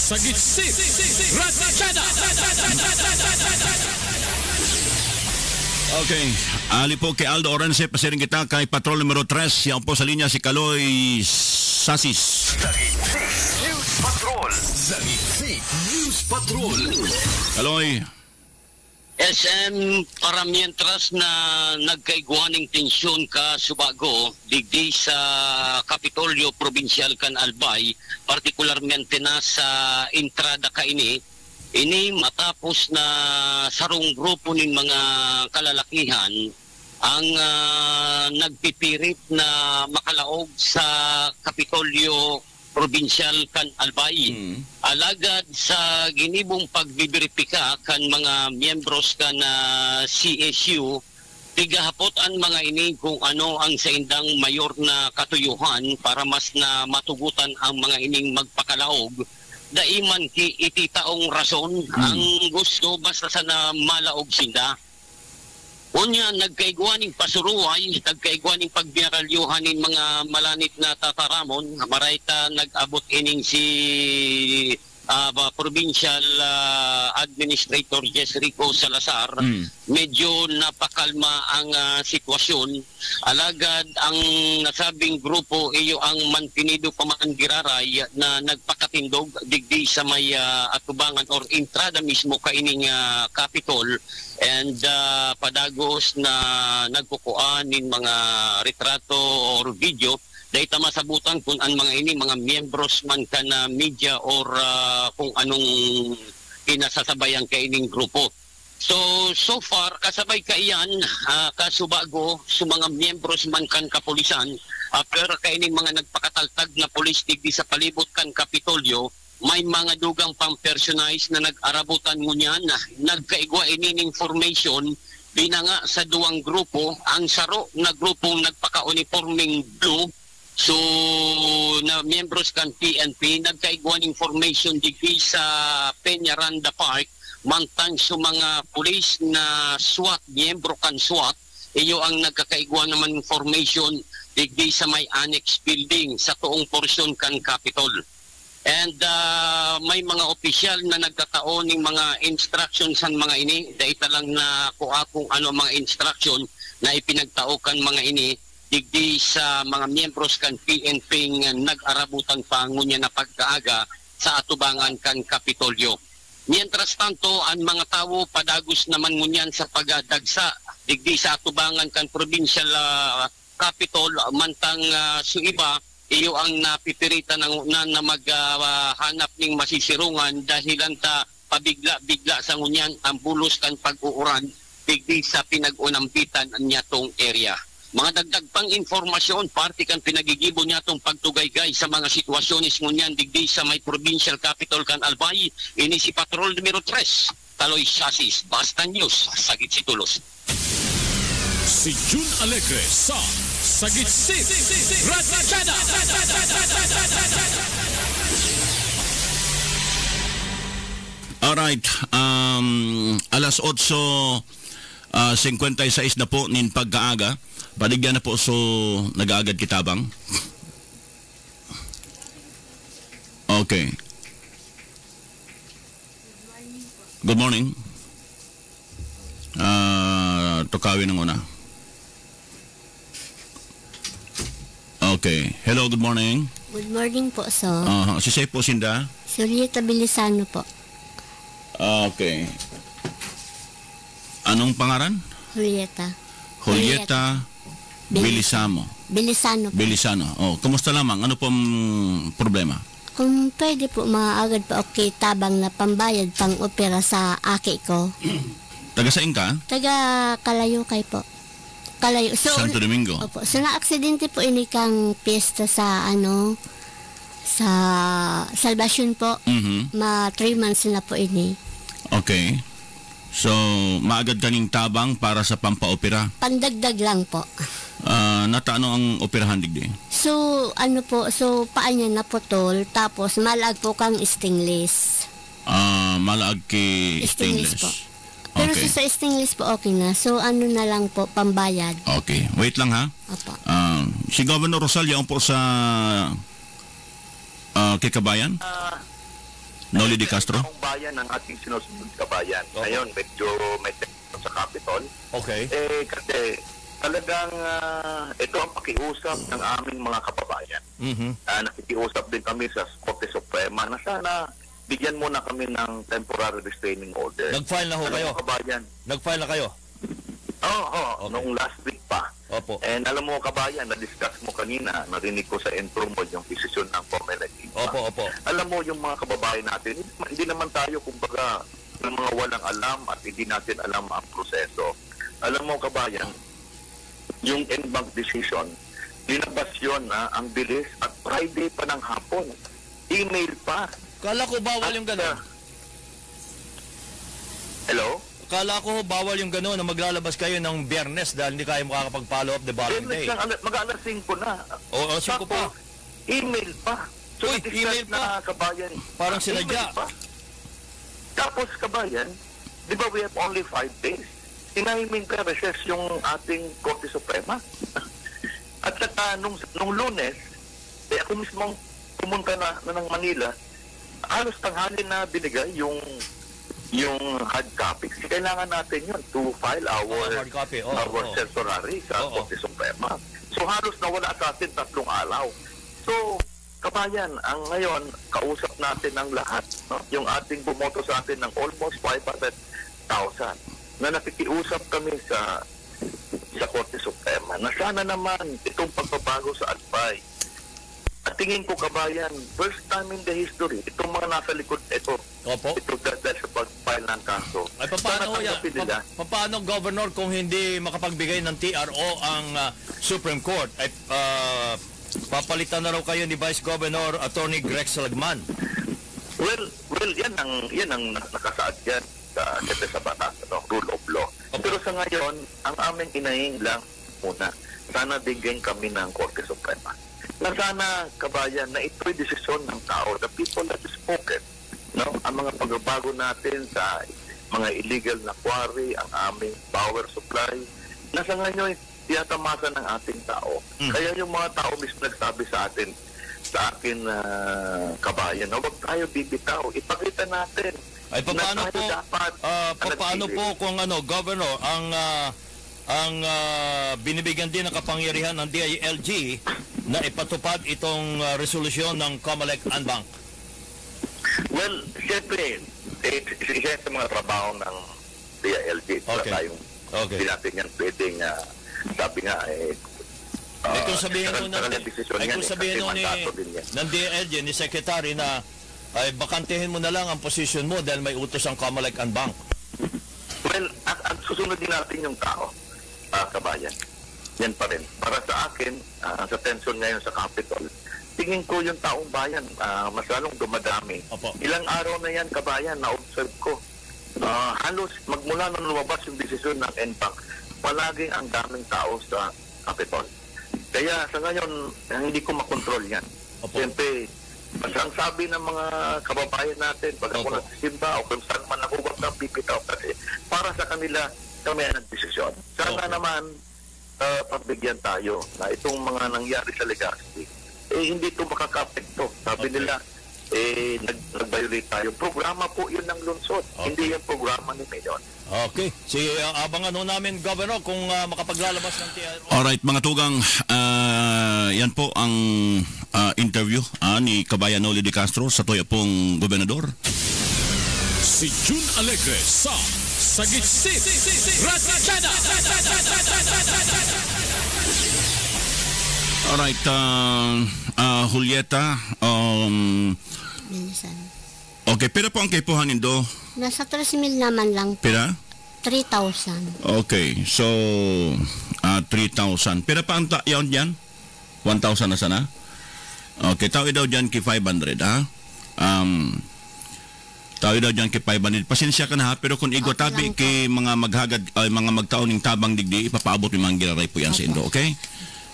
Sagitsit Ratchada. Okay. Ali po kay Aldo Oranse, pasiring kita kay Patrol numero 3. Yan po sa linya si Kaloy Sasis. News Patrol. Zagitsik News Patrol. Kaloy, SM para mientras na nagkaiguaning tensyon ka Subago digdi sa Kapitolyo Provincial kan Albay partikularmente na sa entrada ka ini ini matapos na sarong grupo ning mga kalalakihan ang ah, nagpipirit na makalaog sa Kapitolyo Provincial kan Albay. Alagad sa ginibong pagbiberipika kan mga miyembros kan na CSU Tigahapot ang mga ini kung ano ang sa indang mayor na katuyuhan para mas na matugutan ang mga ining magpakalaog. Daiman ki ititaong rason ang gusto basta sa na malaog sinda. Unya, nagkaigwaning pasuruay, nagkaigwaning pagbiaralyuhanin mga malanit na tataramon, marayta nag-abot ining si ba- Provincial ah, Administrator Jess Rico Salazar. Medyo napakalma ang ah, sitwasyon. Alagad ang nasabing grupo iyo ang mantinido pamangiraray na nagpakatindog digdi sa may ah, atubangan or entrada mismo kaining uh, Capitol and ah, padagos na nagkukuan nin mga retrato or video dahil tama sabutan kung ang mga ini mga miyembros man ka na media or ah, kung anong kinasasabayan kaining grupo. So, so far, kasabay ka iyan, ah, kasubago, sa mga miyembros man kan kapulisan, after kaining mga nagpakataltag na polis digdi sa palibot kan Kapitolyo, may mga dugang pang personalize na nag-arabutan ngunyan na nagkaigwa inin information binanga sa duwang grupo ang saro na grupong nagpaka-uniforming blue So, na members kan PNP, nagkaiguan information digdi sa Peñaranda Park, mantang sa mga pulis na SWAT, miyembro kan SWAT, iyo ang nagkakaiguan naman information digdi sa may annex building sa tuong porsyon kan Capitol. And uh, may mga opisyal na nagkataon ng mga instructions sa mga ini, dahil lang na kuha kung ano mga instruction na ipinagtao kan mga ini, digdi sa mga miyembros kan PNP nga nag-arabutan pa ngunya na pagkaaga sa atubangan kan Kapitolyo. Mientras tanto, ang mga tao padagos naman ngunyan sa pagdagsa digdi sa atubangan kan provincial ah, capital mantang uh, su iba iyo ang napipirita ng na, na maghanap ng masisirungan dahilan ta pabigla-bigla sa ngunyan ang bulos kan pag-uuran digdi sa pinag-unampitan niya tong area. Mga dagdag pang informasyon, parte kan pinagigibo niya tong pagtugaygay sa mga sitwasyonis ngunyan digdi sa may provincial capital kan Albay, ini si Patrol numero 3, Taloy Sasis, Basta News, Sagit Situlos. Si June Alegre sa Sagit Sit Ratchada. Alright, um, alas 8 ah, 56 na po nin pagkaaga. Paligyan na po so nag-aagad kitabang. Okay. Good morning. Ah, tukawin ng una. Okay. Hello, good morning. Good morning po, so. Ah, si Sey po sinda. Julieta Bilisano po. Okay. Anong pangaran? Julieta. Julieta Bilisamo. Bilisano po. Bilisano. Oh, kumusta lamang? Ano pong problema? Kung pwede po maaagad po okay tabang na pambayad pang opera sa aki ko. Taga saan ka? Taga Kalayukay po. Kalayo. So, Santo Domingo. Opo. So, na-aksidente po ini kang piyesta sa ano, sa Salvation po. Mhm. Ma 3 months na po ini. Okay. So, maagad kaning tabang para sa pampaopera. Pandagdag lang po. Ah, nataano ang operahan digdi? So, ano po, so paa niya naputol, tapos malag po kang stainless. Ah, malaag ki Stainless stainless. po. Pero Okay. so, sa stainless po okay na. So, ano na lang po, pambayad. Okay. Wait lang ha. Opo. Ah, si Governor Rosalia po sa ah, Kikabayan? Noli de Castro? Ang bayan ng ating sinusunod kabayan. Ngayon, medyo may sa Capitol. Okay. Eh, kasi talagang ah, ito ang pakiusap ng aming mga kababayan. Mhm. Ah, nakikiusap din kami sa Korte Suprema na sana bigyan muna kami ng temporary restraining order. Nag-file na ho Alam kayo? kabayan. Nag-file na kayo? Oo, oh, nung last week pa. Opo. And alam mo kabayan, na-discuss mo kanina, narinig ko sa intro mo yung desisyon ng Comelec. Opo, opo. Alam mo yung mga kababayan natin, hindi naman tayo kumbaga ng mga walang alam at hindi natin alam ang proseso. Alam mo kabayan, yung en-bank decision, linabas yun na ang bilis at Friday pa ng hapon. Email pa. Kala ko bawal yung gano'n. Hello? kala ko bawal yung gano'n na maglalabas kayo ng biyernes dahil hindi kayo makakapag-follow up the following day. Lang, ala- mag-alas 5 na. Oo, oh, 5 pa. Email pa. So, Uy, email na kabayan. Parang sinadya. pa. Tapos kabayan, di ba we have only 5 days? Inahiming ka recess yung ating Korte Suprema. At saka nung, nung lunes, eh ako mismo pumunta na, na ng Manila, halos tanghali na binigay yung yung hard copy. Kasi kailangan natin yun to file our, hard copy. Oo, our oo. certiorari sa Korte Suprema. So halos nawala sa atin tatlong alaw. So, kabayan, ang ngayon, kausap natin ang lahat. No? Yung ating bumoto sa atin ng almost 500,000 na nakikiusap kami sa sa Korte Suprema na sana naman itong pagbabago sa Albay. At tingin ko kabayan, first time in the history, itong mga nasa likod ito, Opo. ito dahil sa pag-file ng kaso. Ay, paano nila. Pa- paano, Governor, kung hindi makapagbigay ng TRO ang ah, Supreme Court? Ay, ah, papalitan na raw kayo ni Vice Governor Attorney Greg Salagman. Well, well, yan ang yan ang nak- nakasaad yan sa sa, sa batas, no? rule of law. Pero sa ngayon, ang aming inahing lang muna, sana bigyan kami ng Korte Suprema. Na sana, kabayan, na ito'y desisyon ng tao, the people that is spoken. No? Ang mga pagbabago natin sa mga illegal na quarry, ang aming power supply, na sa ngayon, tiyatamasan ng ating tao. Kaya yung mga tao mismo nagsabi sa atin, sa akin na kabayan, na huwag tayo bibitaw. Ipakita natin Ay, paano po, pa- paano po kung ano, Governor, ang ah, ang ah, binibigyan din ng kapangyarihan ng DILG na ipatupad itong ah, resolusyon ng Comelec Anbank? Well, siyempre, eh, isa sa mga trabaho ng DILG. Okay. tayong, Okay. hindi natin yan pwedeng, ah, sabi nga, eh, Ay kung sabihin nun ay kung eh, sabihin nun ni, ng DLG, ni Secretary na ay bakantehin mo na lang ang posisyon mo dahil may utos ang Comelec Anbank. Well, at, at susunod din natin yung tao, ah, kabayan. Yan pa rin. Para sa akin, ah, sa tension ngayon sa Capitol, tingin ko yung taong bayan, ah, mas lalong dumadami. Ilang araw na yan, kabayan, na-observe ko. Ah, halos magmula nung lumabas yung desisyon ng NPAC, palaging ang daming tao sa Capitol. Kaya sa ngayon, hindi ko makontrol yan. Siyempre, basta ang sabi ng mga kababayan natin, pag ako nagsisimba o kung saan man ako, huwag kang pipitaw kasi para sa kanila, kami ang nagdesisyon. Sana naman, uh, pagbigyan tayo na itong mga nangyari sa Legazpi, eh hindi ito makakapekto. Sabi nila, eh nag, nag-violate tayo. Programa po yun ng lungsod, hindi yung programa ni Mayon. Okay. Si uh, abangan ho namin, Governor, kung ah, makapaglalabas ng TRO. Alright mga tugang, ah, yan po ang ah, interview ah, ni Kabayan Noli de Castro sa tuya pong gobernador. Si June Alegre sa Sagitsit Ratchada Alright, ah, ah, Julieta, um, Minsan. okay, pera po ang kaipuhanin do? Nasa 3,000 naman lang po. Pera? 3,000. Okay, so ah 3,000. Pera pa ang ta- yaon dyan? 1,000 na sana? Okay, tao daw dyan ki 500, ha? Um, tao daw dyan ki 500. Pasensya ka na ha, pero kung igwatabi kay mga maghagad, ay mga magtaon ng tabang digdi, ipapaabot yung mga giraray po yan sa Indo, okay?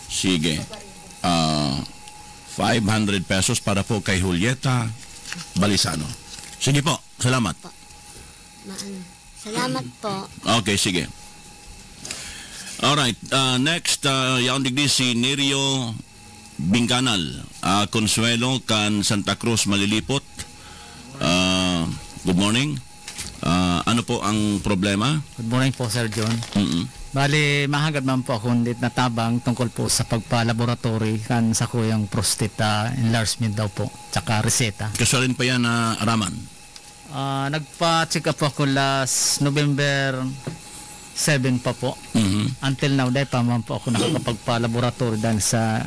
Sige. Ah 500 pesos para po kay Julieta Balisano. Sige po, salamat. Maano. Salamat po. Okay, sige. Alright, uh, next, uh, yaon digdi si Nerio Bingkanal, uh, Consuelo kan Santa Cruz Malilipot. Uh, good morning. Uh, ano po ang problema? Good morning po, Sir John. Mm-mm. Bali, mahagad man po ako hindi natabang tungkol po sa pagpa-laboratory kan sa kuyang prostate enlargement daw po, tsaka reseta. Kasalin pa yan na Raman. Ah, nagpa-check up ako last November 7 pa po. Mhm. Until now, dahil pa man po ako nakakapagpa-laboratory dahil sa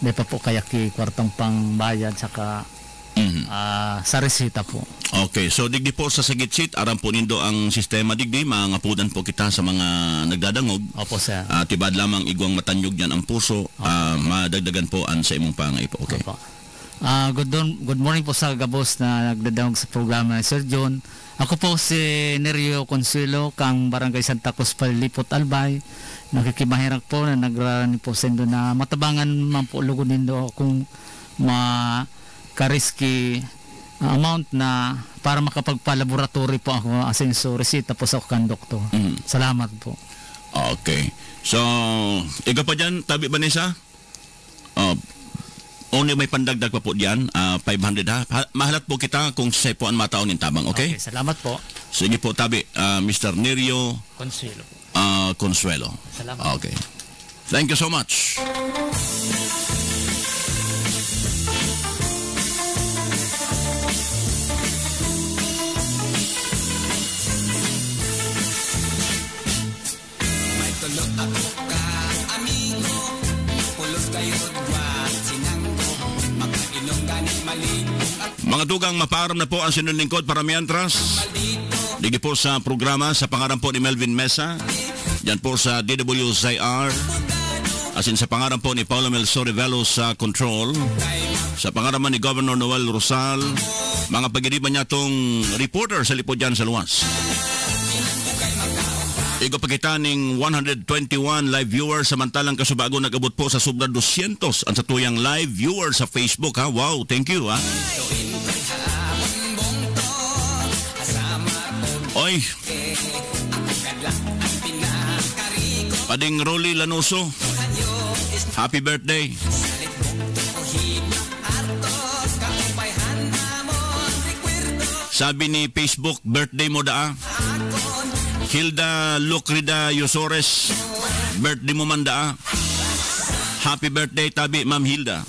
dahil pa po kaya ki kwartong pang bayad saka ah, sa reseta po. Okay, so digdi po sa Sagitsit, aram po nindo ang sistema digdi, mangapudan po kita sa mga nagdadangog. Opo, sir. Uh, tibad lamang igwang matanyog yan ang puso, ah, madagdagan po an sa imong pangay po. Okay. Ah, good, don- good morning po sa gabos na nagdadawag sa programa ni Sir John. Ako po si Nerio Consuelo, kang Barangay Santa Cruz Palilipot Albay. Nakikimahirak po na nagrani po sendo na matabangan man po lugo nindo kung ma kariski uh, amount na para makapagpa-laboratory po ako asenso resita po sa kan doktor. Salamat po. Okay. So, ikaw pa dyan, tabi Vanessa? Uh, only may pandagdag pa po diyan, ah, 500 ha. Ha- Mahalat po kita kung sa po ang mataon ng tabang, okay? Okay, salamat po. Sige po, tabi. ah, Mr. Nerio Consuelo. ah, Consuelo. Salamat. Okay. Thank you so much. Mga tugang maparam na po ang sinulingkod para mientras. Digi po sa programa sa pangaran po ni Melvin Mesa. Yan po sa DWZR. Asin sa pangaran po ni Paulo Melso Rivelo sa Control. Sa pangaran ni Governor Noel Rosal. Mga pagiriban niya tong reporter sa lipod dyan sa luwas. Igo pa kita ning 121 live viewers samantalang kasubago nagabot po sa sobra 200 ang sa tuyang live viewers sa Facebook ha. Wow, thank you ha. Oy. Pading Rolly Lanoso. Happy birthday. Sabi ni Facebook, birthday mo daa. Hilda Lucrida Yosores, birthday mo man daa. Happy birthday, tabi, Ma'am Hilda.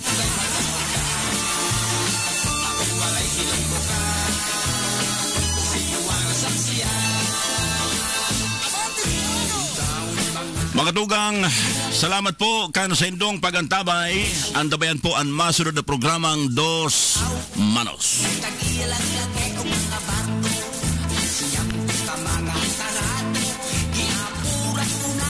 Mga tugang, salamat po kano sa indong pagantabay. Antabayan po ang masunod na programang Dos Manos.